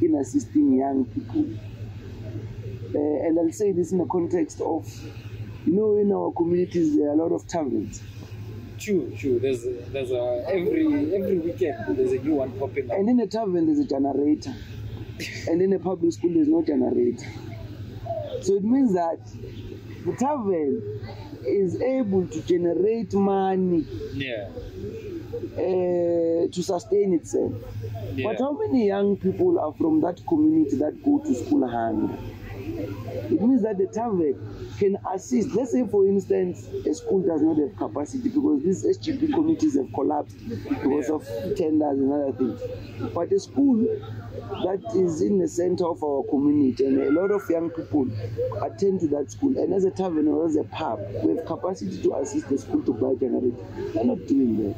in assisting young people. Uh, and I'll say this in the context of, you know, in our communities there are a lot of taverns, True, true. There's a, there's a every every weekend there's a new one popping up. and in a tavern there's a generator, and in a public school there's no generator. So it means that the tavern is able to generate money Yeah. uh, to sustain itself. Yeah. But how many young people are from that community that go to school hungry? It means that the tavern can assist. Let's say, for instance, a school does not have capacity because these SGB committees have collapsed because of tenders and other things. But a school that is in the center of our community and a lot of young people attend to that school, and as a tavern or as a pub, we have capacity to assist the school to buy generators. They're not doing that.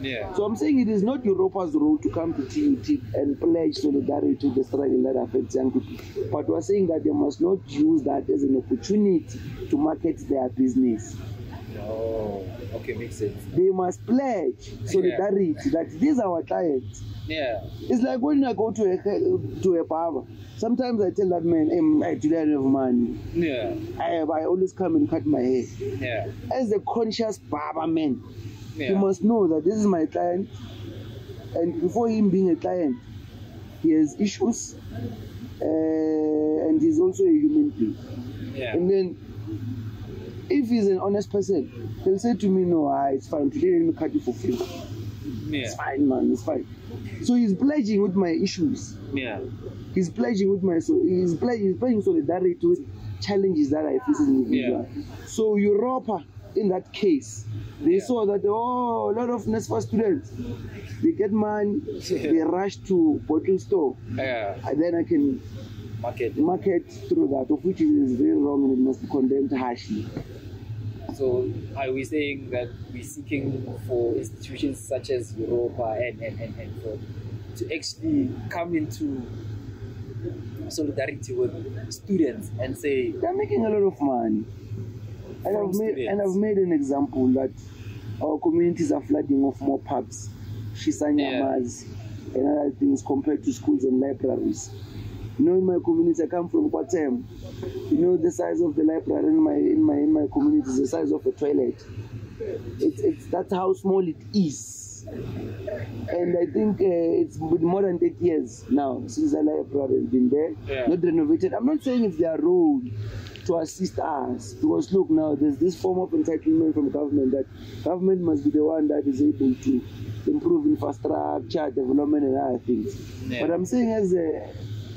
Yeah. So I'm saying it is not Europa's role to come to TUT and pledge solidarity to the struggle that affects young people. But we're saying that they must not use that as an opportunity to market their business. Oh, okay, makes sense. They must pledge solidarity that these are our clients. Yeah. It's like when I go to a to a barber. Sometimes I tell that man, hey, today I don't have money. Yeah. I, have, I always come and cut my hair. Yeah. As a conscious barber man, Yeah. He must know that this is my client, and before him being a client, he has issues, uh, and he's also a human being. Yeah. And then, if he's an honest person, he'll say to me, "No, ah, it's fine. Today let me cut you for free. Yeah. It's fine, man. It's fine." So he's pledging with my issues. Yeah. He's pledging with my so he's pledging, he's pledging solidarity with challenges that I face as an individual. So Europa, in that case, they Yeah. saw that oh, a lot of NSFAS students, they get money, they rush to bottle store, Yeah. and then I can Market. market through that, of which is very wrong and it must be condemned harshly. So are we saying that we're seeking for institutions such as Europa and, and, and, and for, to actually come into solidarity with students and say, They're making a lot of money. And I've made and. I've made an example that our communities are flooding off more pubs, shisanyamas, and other things compared to schools and libraries. You know, in my community, I come from KwaThema. You know, the size of the library in my in my in my community is the size of a toilet. It's it's that's how small it is. And I think uh, it's been more than 30 years now since the library has been there, Yeah. not renovated. I'm not saying it's their role to assist us because look now there's this form of entitlement from government that government must be the one that is able to improve infrastructure, development and other things. Yeah. But I'm saying as a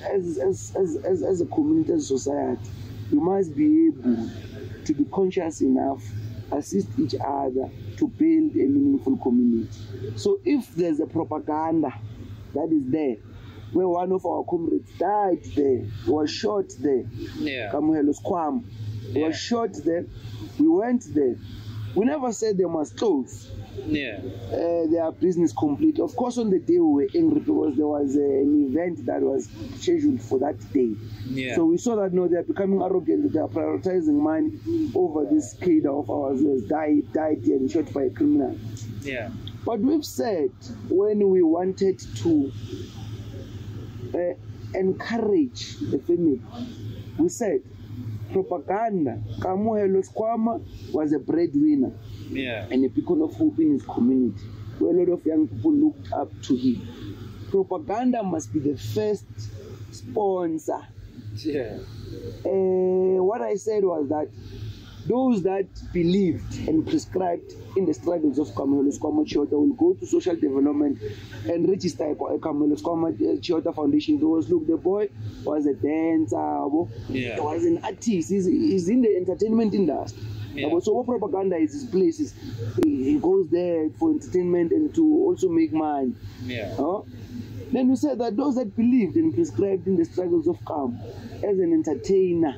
as as, as, as, as a community, as a society, we must be able to be conscious enough, assist each other to build a meaningful community. So if there's a propaganda that is there, where one of our comrades died there, was shot there, yeah, Kamuhelo Squam, Yeah. was shot there, we went there. We never said they must close yeah, uh, their business complete. Of course, on the day we were angry because there was uh, an event that was scheduled for that day. yeah, So we saw that no, they are becoming arrogant. They are prioritizing money over this cadre of ours who has died, died and shot by a criminal. yeah, But we've said when we wanted to uh, encourage the family, we said propaganda. Kamuhelo Squama was a breadwinner yeah, and a beacon of hope in his community, where a lot of young people looked up to him. Propaganda must be the first sponsor. yeah, Uh, what I said was that those that believed and prescribed in the struggles of Kamelo Squama Chiota will go to social development and register a Squama uh, Chiota Foundation because look, the boy was a dancer. Yeah. he was an artist, he's, he's in the entertainment industry. Yeah. So what propaganda is his places? He, he goes there for entertainment and to also make money. yeah, Huh? Then we said that those that believed and prescribed in the struggles of Kam as an entertainer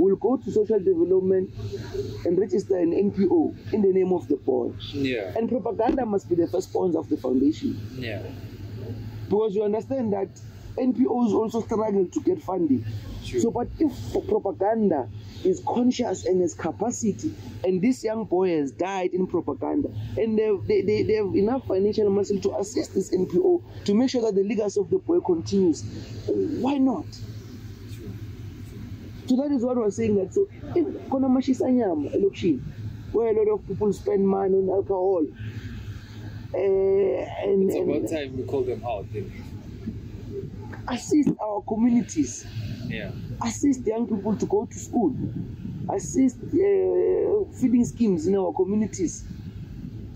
will go to social development and register an NPO in the name of the boy. yeah, And propaganda must be the first sponsor of the foundation. yeah, Because you understand that NPOs also struggle to get funding. Sure. So, but if propaganda is conscious and has capacity, and this young boy has died in propaganda, and they, they, they, they have enough financial muscle to assist this NPO to make sure that the legacy of the boy continues, why not? So that is what we're saying that so kona nyama elokishini where a lot of people spend money on alcohol uh, and, It's and about time we call them out. Then. assist our communities Yeah, assist young people to go to school assist uh, feeding schemes in our communities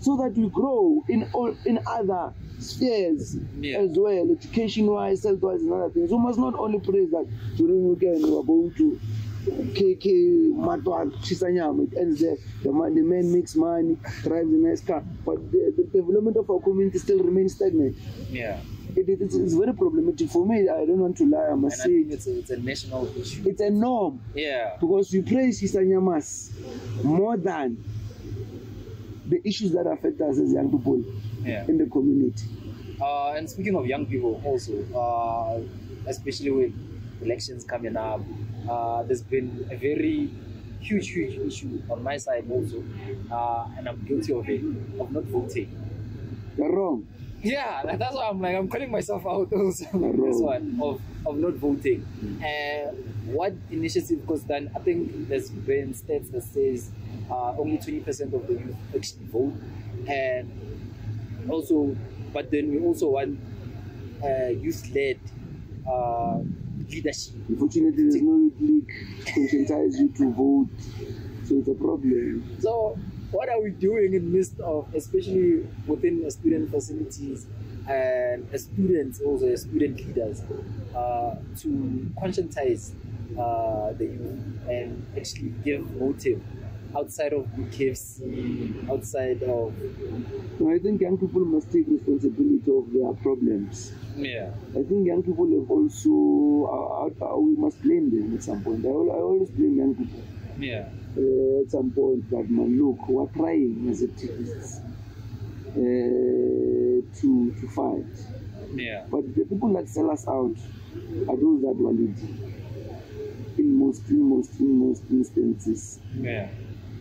so that we grow in all in other spheres Yeah. as well, education wise, health wise, and other things. We must not only praise that during weekend we are going to KK Matwa Chisanyam, it ends there. The, man, the man makes money, drives a nice car, but the, the development of our community still remains stagnant. Yeah. It, it, it's, it's very problematic for me. I don't want to lie. I And must say it's a, it's a national issue. it's a norm Yeah. because we praise shisanyamas more than the issues that affect us as young people Yeah. in the community. Uh, and speaking of young people, also, uh, especially with elections coming up, uh, there's been a very huge, huge issue on my side also, uh, and I'm guilty of it, of not voting. You're wrong. Yeah, that's why I'm like I'm calling myself out also this one of, of not voting. Uh, what initiative? Because then I think there's been stats that says uh, only 20% of the youth actually vote, and also, but then we also want uh, youth-led uh, leadership. Unfortunately, there's no youth league to conscientize you to vote, so it's a problem. So, what are we doing in midst of, especially within the student facilities and as students, also as student leaders, uh, to conscientize uh, the youth and actually give motive outside of the KFC, outside of I think young people must take responsibility of their problems. yeah, I think young people have also, uh, uh, we must blame them at some point. I, I always blame young people. yeah, uh, at some point that man look we're trying as activists uh, to to fight yeah, but the people that sell us out are those that want it in most in most in most instances yeah,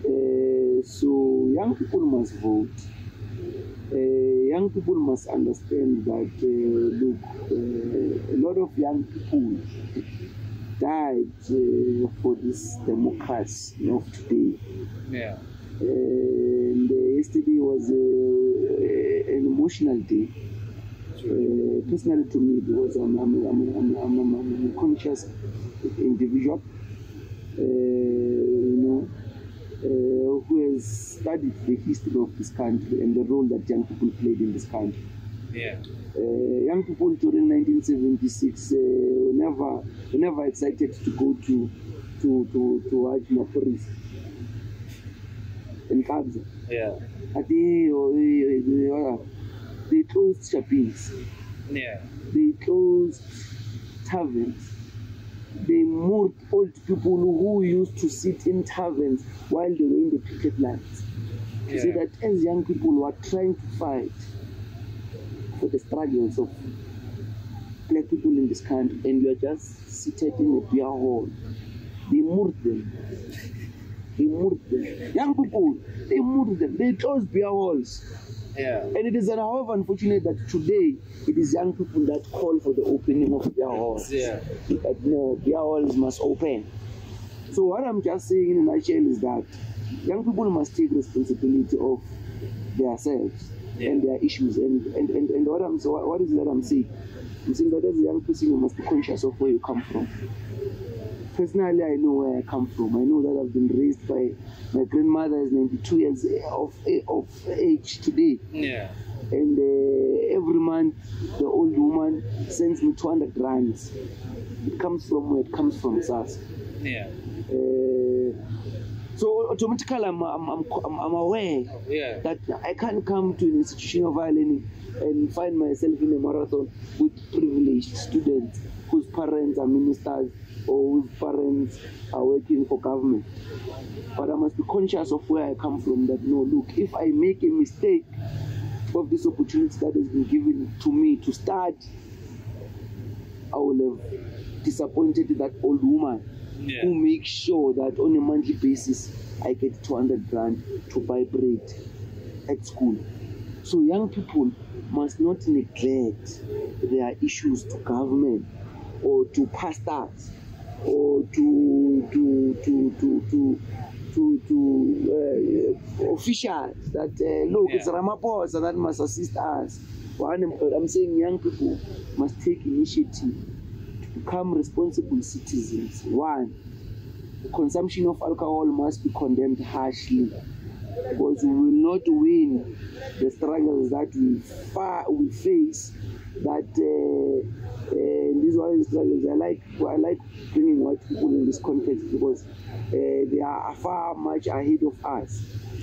uh, so young people must vote. Uh, young people must understand that uh, look uh, a lot of young people died uh, for this democracy of today. Yeah, and uh, yesterday was uh, an emotional day. Uh, personally, to me, because I'm, I'm, I'm, I'm, I'm, I'm, a conscious individual, uh, who has studied the history of this country and the role that young people played in this country. yeah, Uh, young people during 1976 uh, were never, were never excited to go to to to to watch Maphorisa. In Kabza. yeah, At the uh, they closed shoppings, yeah, they closed taverns, they moved old people who used to sit in taverns while they were in the picket lines. To say Yeah. that as young people were trying to fight for the struggles of black people in this country, and you are just seated in a beer hall, they moved them. They moved them. Young people, they moved them. They closed beer halls. Yeah, And it is, however, unfortunate that today it is young people that call for the opening of their halls. yeah, no, beer halls must open. So what I'm just saying in a nutshell is that young people must take responsibility of themselves Yeah. and their issues. And, and, and, and what I'm so what what is it that I'm saying? I'm saying that as a young person you must be conscious of where you come from. Personally, I know where I come from. I know that I've been raised by my grandmother is 92 years of, of age today yeah, and uh, every month the old woman sends me 200 rands. It comes from where it comes from, SASSA. yeah, Uh, so automatically, I'm, I'm, I'm, I'm I'm aware yeah, that I can't come to an institution of higher learning and find myself in a marathon with privileged students whose parents are ministers or whose parents are working for government. But I must be conscious of where I come from. That no, look, if I make a mistake of this opportunity that has been given to me to start, I will have disappointed that old woman yeah, who makes sure that on a monthly basis I get 200 grand to buy bread at school. So young people must not neglect their issues to government or to pastors or to to to to to to, to uh, officials that uh, look it's Yeah. Ramaphosa that must assist us. One, I'm saying young people must take initiative to become responsible citizens. One, consumption of alcohol must be condemned harshly because we will not win the struggles that we far we face that uh, uh, these are struggles I like I like bringing white people in this context because uh, they are far much ahead of us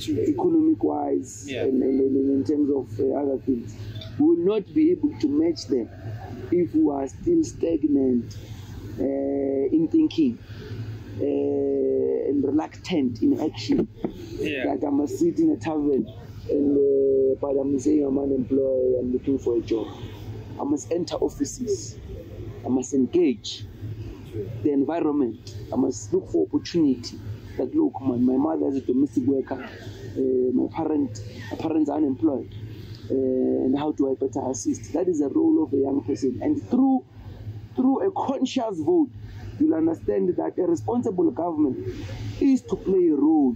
economic wise Yeah. and, and, and in terms of uh, other things we will not be able to match them if we are still stagnant uh, in thinking uh, and reluctant in action Yeah. that I must sit in a tavern and uh, but I'm saying I'm unemployed, I'm looking for a job. I must enter offices. I must engage the environment. I must look for opportunity. That look, man, my mother is a domestic worker. Uh, my parent, my parents are unemployed. Uh, and how do I better assist? That is the role of a young person. And through through a conscious vote, you'll understand that a responsible government is to play a role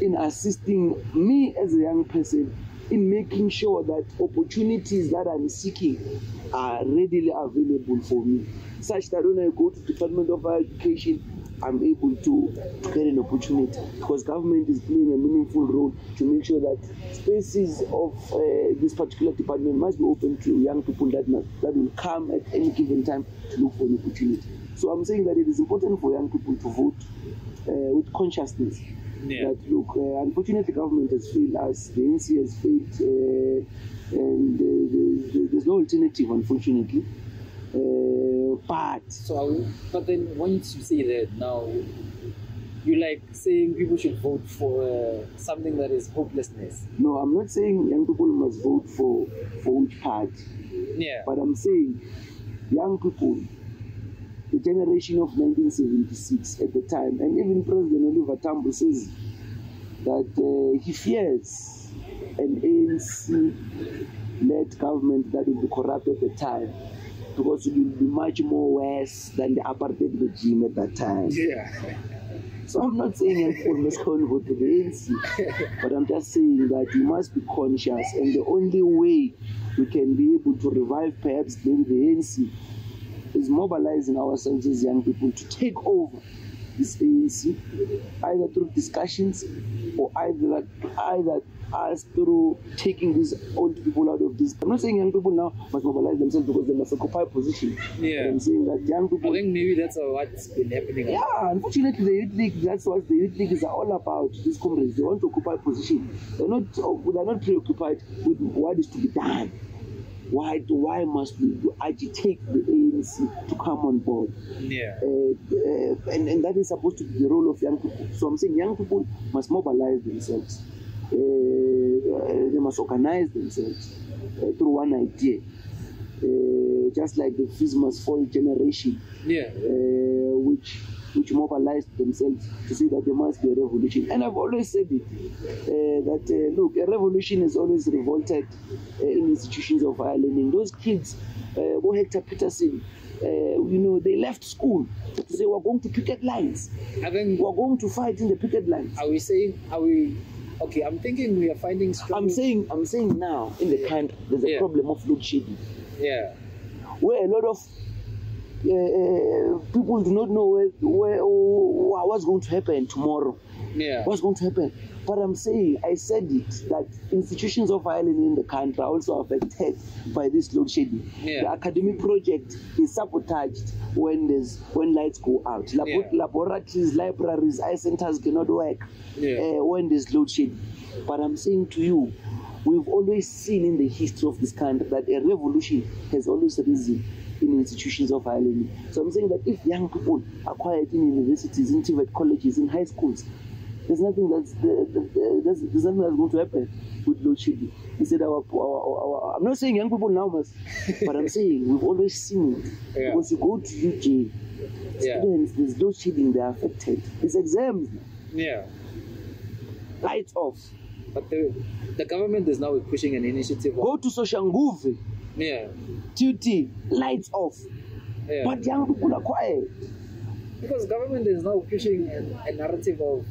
in assisting me as a young person in making sure that opportunities that I'm seeking are readily available for me, such that when I go to Department of Education, I'm able to get an opportunity because government is playing a meaningful role to make sure that spaces of uh, this particular department must be open to young people that that will come at any given time to look for an opportunity. So I'm saying that it is important for young people to vote uh, with consciousness. Yeah. That look, uh, unfortunately, government has failed us. The NC has failed, uh, and uh, there's, there's no alternative, unfortunately. Uh, but So, but then once you say that now, you like saying people should vote for uh, something that is hopelessness. no, I'm not saying young people must vote for for which party, Yeah. but I'm saying young people, the generation of 1976 at the time, and even President Oliver Tambo says that uh, he fears an ANC-led government that will be corrupt at the time because it will be much more worse than the apartheid regime at that time. Yeah. So I'm not saying people must vote for the ANC, but I'm just saying that we must be conscious, and the only way we can be able to revive perhaps maybe the ANC is mobilizing ourselves as young people to take over this ANC, either through discussions or either either us through taking these old people out of this. I'm not saying young people now must mobilize themselves because they must occupy a position. Yeah. But I'm saying that young people I think maybe that's what's been happening. yeah, unfortunately, the youth league, that's what the youth leagues are all about. These comrades, they want to occupy a position. They're not, they're not preoccupied with what is to be done. Why, why must we agitate the ANC to come on board? Yeah. Uh, uh, and, and that is supposed to be the role of young people. So I'm saying young people must mobilize themselves. Uh, uh, they must organize themselves through one idea. Just like the Fees Must Fall generation Yeah. which which mobilized themselves to say that there must be a revolution. And I've always said it uh, that uh, look, a revolution is always revolted uh, in institutions of higher learning. Those kids, uh, go Hector Pieterson, uh, you know, they left school to say we're going to picket lines. I think We're going to fight in the picket lines. are we saying are we okay, I'm thinking we are finding strong I'm saying, I'm saying now in the country there's a Yeah. problem of load shedding. Yeah. where a lot of uh, people do not know where, where what's going to happen tomorrow. Yeah. What's going to happen? But I'm saying, I said it that institutions of higher learning in the country are also affected by this load shedding. Yeah. The academic project is sabotaged when there's when lights go out. Labo- Yeah. Laboratories, libraries, eye centers cannot work Yeah. uh, when there's load shedding. But I'm saying to you, we've always seen in the history of this country that a revolution has always risen in institutions of higher learning. So I'm saying that if young people are quiet in universities, in TVET colleges, in high schools, there's nothing that's the, the, the, there's, there's nothing that's going to happen with load shedding. Instead, our, our, our, our, I'm not saying young people now must, but I'm saying we've always seen it. Yeah. Because you go to UJ, Yeah. students, there's load shedding, they're affected. It's exams, Yeah. lights off. But the the government is now pushing an initiative Go to social Soshanguve, yeah. duty, lights off. Yeah. But young people are quiet. Because government is now pushing a, a narrative of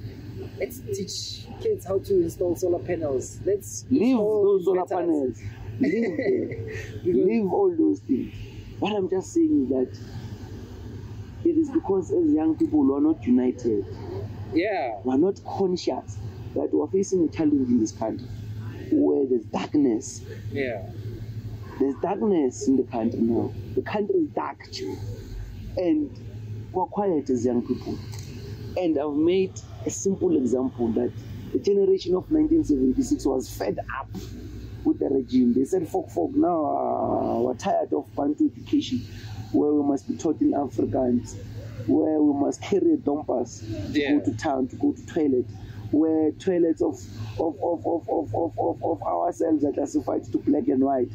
let's teach kids how to install solar panels. Let's Leave those solar panels. Leave them. Leave all those things. What I'm just saying is that it is because as young people we are not united. Yeah. We are not conscious that we are facing a challenge in this country where there's darkness. Yeah. There's darkness in the country now. The country is dark, too. and we're quiet as young people. And I've made a simple example that the generation of 1976 was fed up with the regime. They said, folk, folk, now uh, we're tired of Bantu education, where we must be taught in Afrikaans, where we must carry dompas to go to town, to go to toilet, where toilets of, of, of, of, of, of, of, of ourselves are classified to black and white,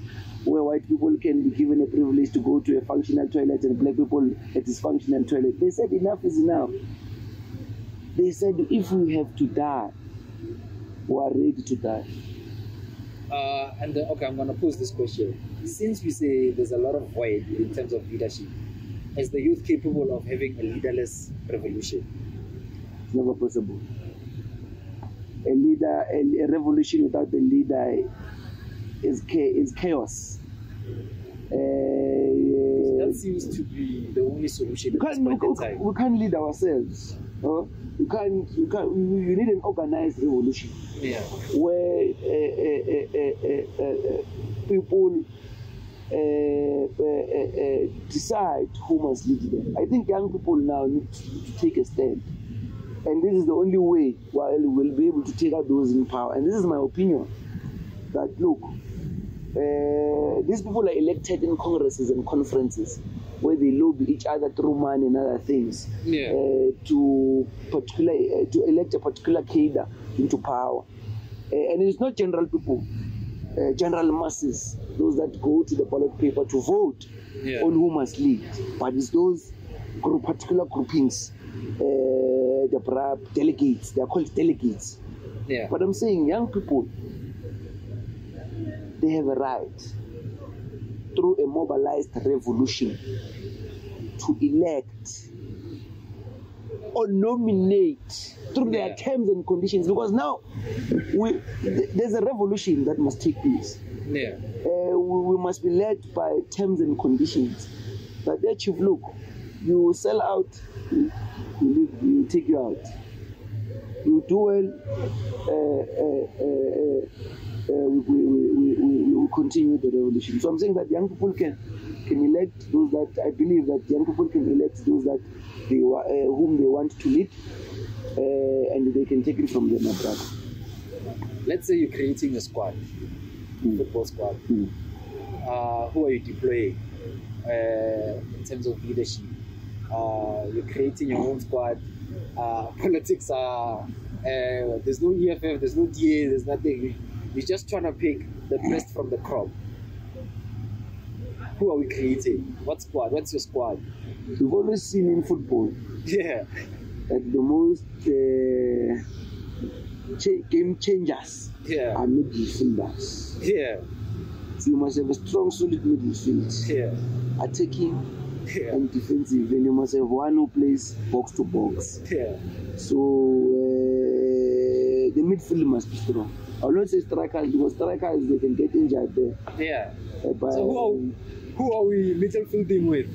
where white people can be given a privilege to go to a functional toilet and black people a dysfunctional toilet. They said enough is enough. They said if we have to die, we are ready to die. Uh, and uh, okay, I'm gonna pose this question. Since we say there's a lot of void in terms of leadership, is the youth capable of having a leaderless revolution? It's never possible. A leader, a, a revolution without a leader is is chaos. Uh, That seems to be the only solution we can't, we, we- can't lead ourselves. Uh, you can't, you can't, you need an organized revolution Yeah. where uh, uh, people uh, uh, uh, uh, decide who must lead them. I think young people now need to, to take a stand. And this is the only way while we'll be able to take out those in power. And this is my opinion that look, uh, these people are elected in congresses and conferences where they lobby each other through money and other things Yeah. uh, to particular uh, to elect a particular cadre into power. And it's not general people, uh, general masses, those that go to the ballot paper to vote Yeah. on who must lead, but it's those group, particular groupings, uh, the delegates, they are called delegates. Yeah. But I'm saying young people, they have a right through a mobilized revolution to elect or nominate through their terms and conditions because now we, th- there's a revolution that must take place. Yeah. Uh, we, we must be led by terms and conditions. But there, chief, look, you sell out, you, leave, you take you out. You do well, uh, uh, uh, uh, we, we, we, we, we will continue the revolution. So I'm saying that young people can can elect those that I believe that young people can elect those that they uh, whom they want to lead, uh, and they can take it from them, brother. Let's say you're creating a squad, Mm. football squad. Mm. Uh, who are you deploying uh, in terms of leadership? Uh, you're creating your own squad. Uh, politics are uh, there's no EFF, there's no DA, there's nothing. You're just trying to pick the best from the crop. Who are we creating? What squad? What's your squad? We've always seen in football Yeah, that the most uh, cha- game changers yeah, are midfielders. yeah, So you must have a strong, solid midfield, yeah, attacking yeah, and defensive, and you must have one who plays box to box. yeah. So uh, the midfield must be strong. I will not say strikers because strikers they can get injured there. yeah. Uh, by, So who are, who are we midfielding with?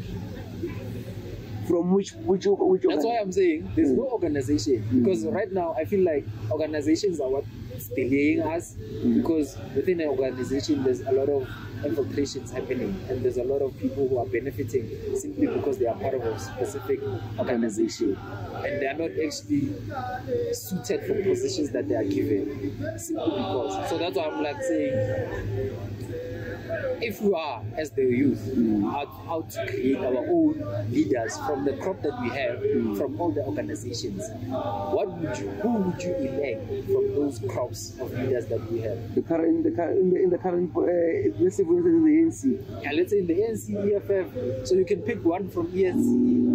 From which which which That's why I'm saying there's no organization Mm. because right now I feel like organizations are what's delaying us Mm. because within an organization there's a lot of infiltrations happening and there's a lot of people who are benefiting simply because they are part of a specific organization and they are not actually suited for positions that they are given simply because. So that's why I'm like saying if we are as the youth out, out to create our own leaders from the crop that we have from all the organizations what would you who would you elect from those crops of leaders that we have? The current the current in the, in the current uh, let's say for instance the ANC. and let's say in the ANC EFF so you can pick one from ANC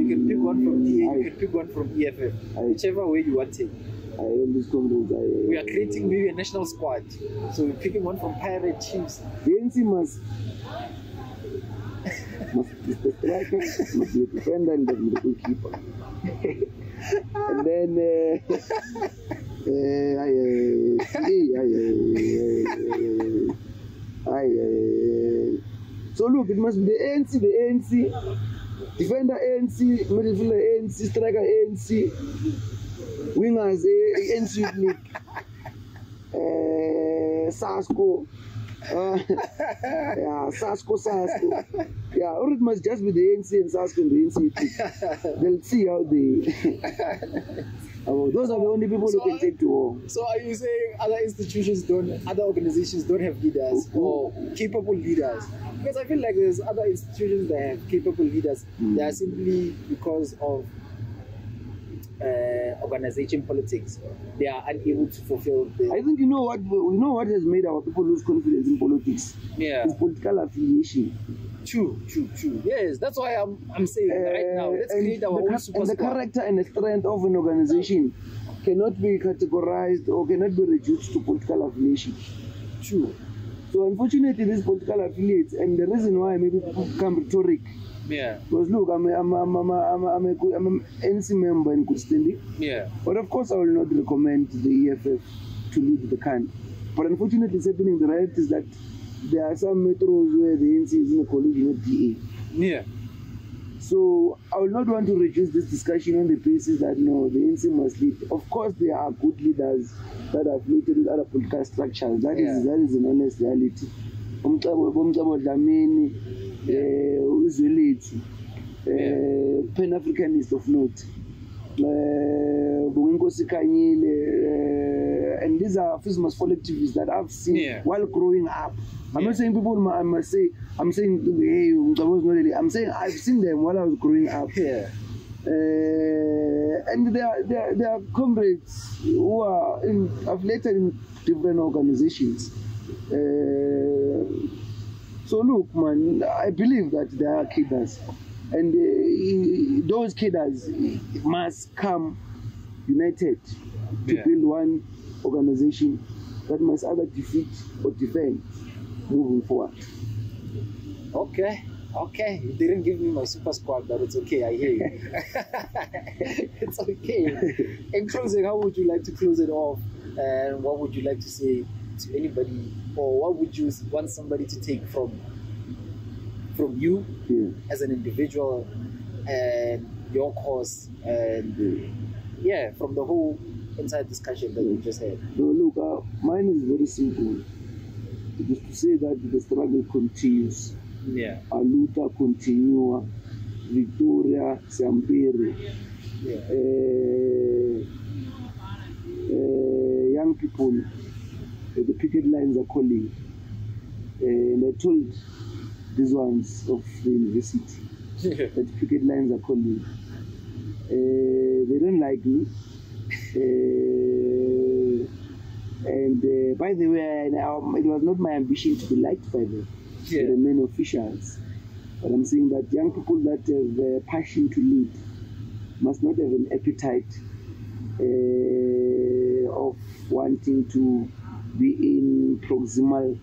you can pick one from DA you can pick one from EFF whichever way you want it We are creating maybe a national squad. So we're picking one from Pirate Chiefs. The ANC must must be the striker, must be a defender, and then the goalkeeper. and then uh, I, I, I, so look, it must be the ANC, the ANC, defender ANC midfielder ANC striker ANC wingers eh, league eh SASCO. Uh, yeah SASCO SASCO. Yeah or it must just be the ANC and SASCO and the ANC they'll see how they Oh, those are the only people who can I- take to war So are you saying other institutions don't, other organizations don't have leaders or capable leaders? Because I feel like there's other institutions that have capable leaders. They are simply because of uh, organization politics. They are unable to fulfill the. I think you know what you know what has made our people lose confidence in politics yeah, is political affiliation. true, true, true. Yes, that's why I'm I'm saying right now. Let's Uh, create our the, own super and the character and the strength of an organization cannot be categorized or cannot be reduced to political affiliation. True. So unfortunately, these political affiliates, and the reason why maybe people become rhetoric, Yeah, because look, I'm a, I'm a, I'm a, I'm a, I'm a, good- I'm an NC member in good standing, yeah, but of course I will not recommend the EFF to lead the country. But unfortunately, it's happening. The reality is that there are some metros where the ANC is in a coalition with DA. yeah, So I will not want to reduce this discussion on the basis that no, the ANC must lead. Of course, there are good leaders that have with other political structures. That is Yeah. that is an honest reality. Bomcebo Dlamini, uzwe lethu, eh Pan Africanist of note. Eh Bonginkosi Khanyile, eh, and these are Fismas collectivists that I've seen Yeah. while growing up. I'm Yeah. not saying people I must say I'm saying hey Umcebo is not really I'm saying I've seen them while I was growing up. yeah, Uh, and they are, they, are, they are comrades who are in, affiliated in different organizations. Uh, so look, man, I believe that there are cadres, and uh, those cadres must come united to Yeah. build one organization that must either defeat or defend moving forward. Okay. Okay, you didn't give me my super squad, but it's okay. I hear you. it's okay. In closing, how would you like to close it off? And what would you like to say to anybody, or what would you want somebody to take from from you Yeah. as an individual and your cause, and yeah, from the whole entire discussion that we just had? No, look, uh, mine is very simple. It is to say that the struggle continues. Yeah, Aluta continua. Victoria Sampere. yeah, Uh, uh, young people, the picket lines are calling. Uh, and I told these ones of the university that picket lines are calling. Uh, they don't like me. Uh, and uh, by the way, now, it was not my ambition to be liked by them, Yeah. the main officials. But I'm saying that young people that have uh, passion to lead must not have an appetite uh, of wanting to be in proximal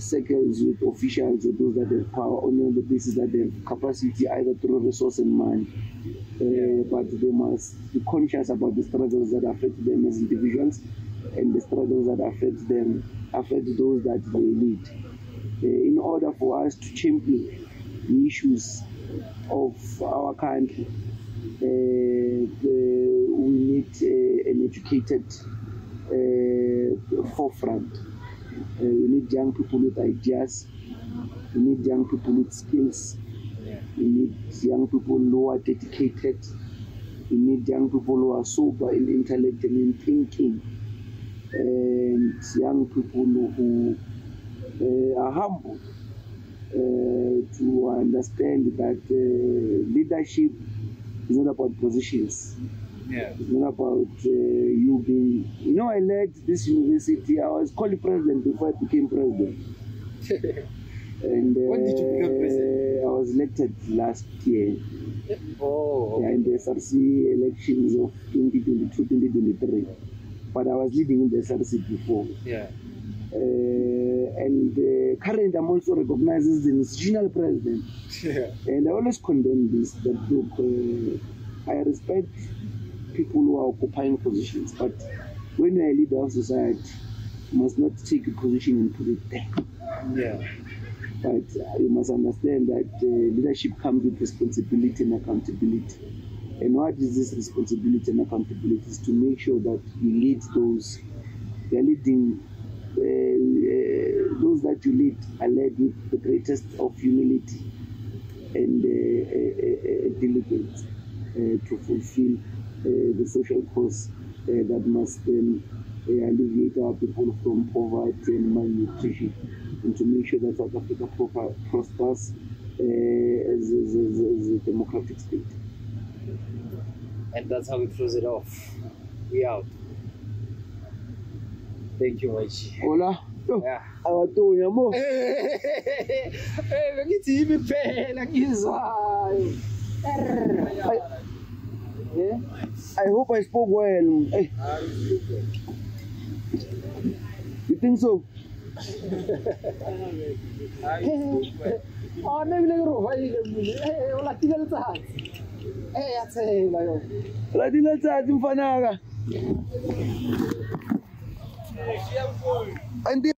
circles with officials or those that have power only on the basis that they have capacity either through resource and money. Uh, but they must be conscious about the struggles that affect them as individuals and the struggles that affect them affect those that they lead. Uh, in order for us to champion the issues of our country, uh, the, we need uh, an educated uh, forefront. Uh, we need young people with ideas. We need young people with skills. We need young people who are dedicated. We need young people who are sober in intellect and in thinking. And young people who uh, are humble uh, to understand that uh, leadership is not about positions. Yeah, It's not about uh, you being. You know, I led this university. I was called president before I became president. And uh, When did you become president? I was elected last year oh, yeah, in the SRC elections of 2022-2023. But I was leading in the SRC before. yeah, Uh, and uh, currently, I'm also recognized as the institutional president. yeah, And I always condemn this that look, uh, I respect people who are occupying positions, but when you're a leader of society, you must not take a position and put it there. yeah. But uh, you must understand that uh, leadership comes with responsibility and accountability. And what is this responsibility and accountability? Is to make sure that you lead those, you are leading, uh, uh, those that you lead are led with the greatest of humility and uh, diligence uh, to fulfill the social cause uh, that must then uh, alleviate our people from poverty and malnutrition and to make sure that South Africa proper, prospers uh, as, as, as, as a democratic state. And that's how we close it off. We out. Thank you, Maichi. Hola. Awatonya mo. Bengithi yimi kuphela ngizwayo. I, Yeah. I hope I spoke well. Hey. You think so? Oh, maybe le ro vai eh o la tila letsatsi. Eh ya tsela yo. Latila tsatsi mfanaka. Anti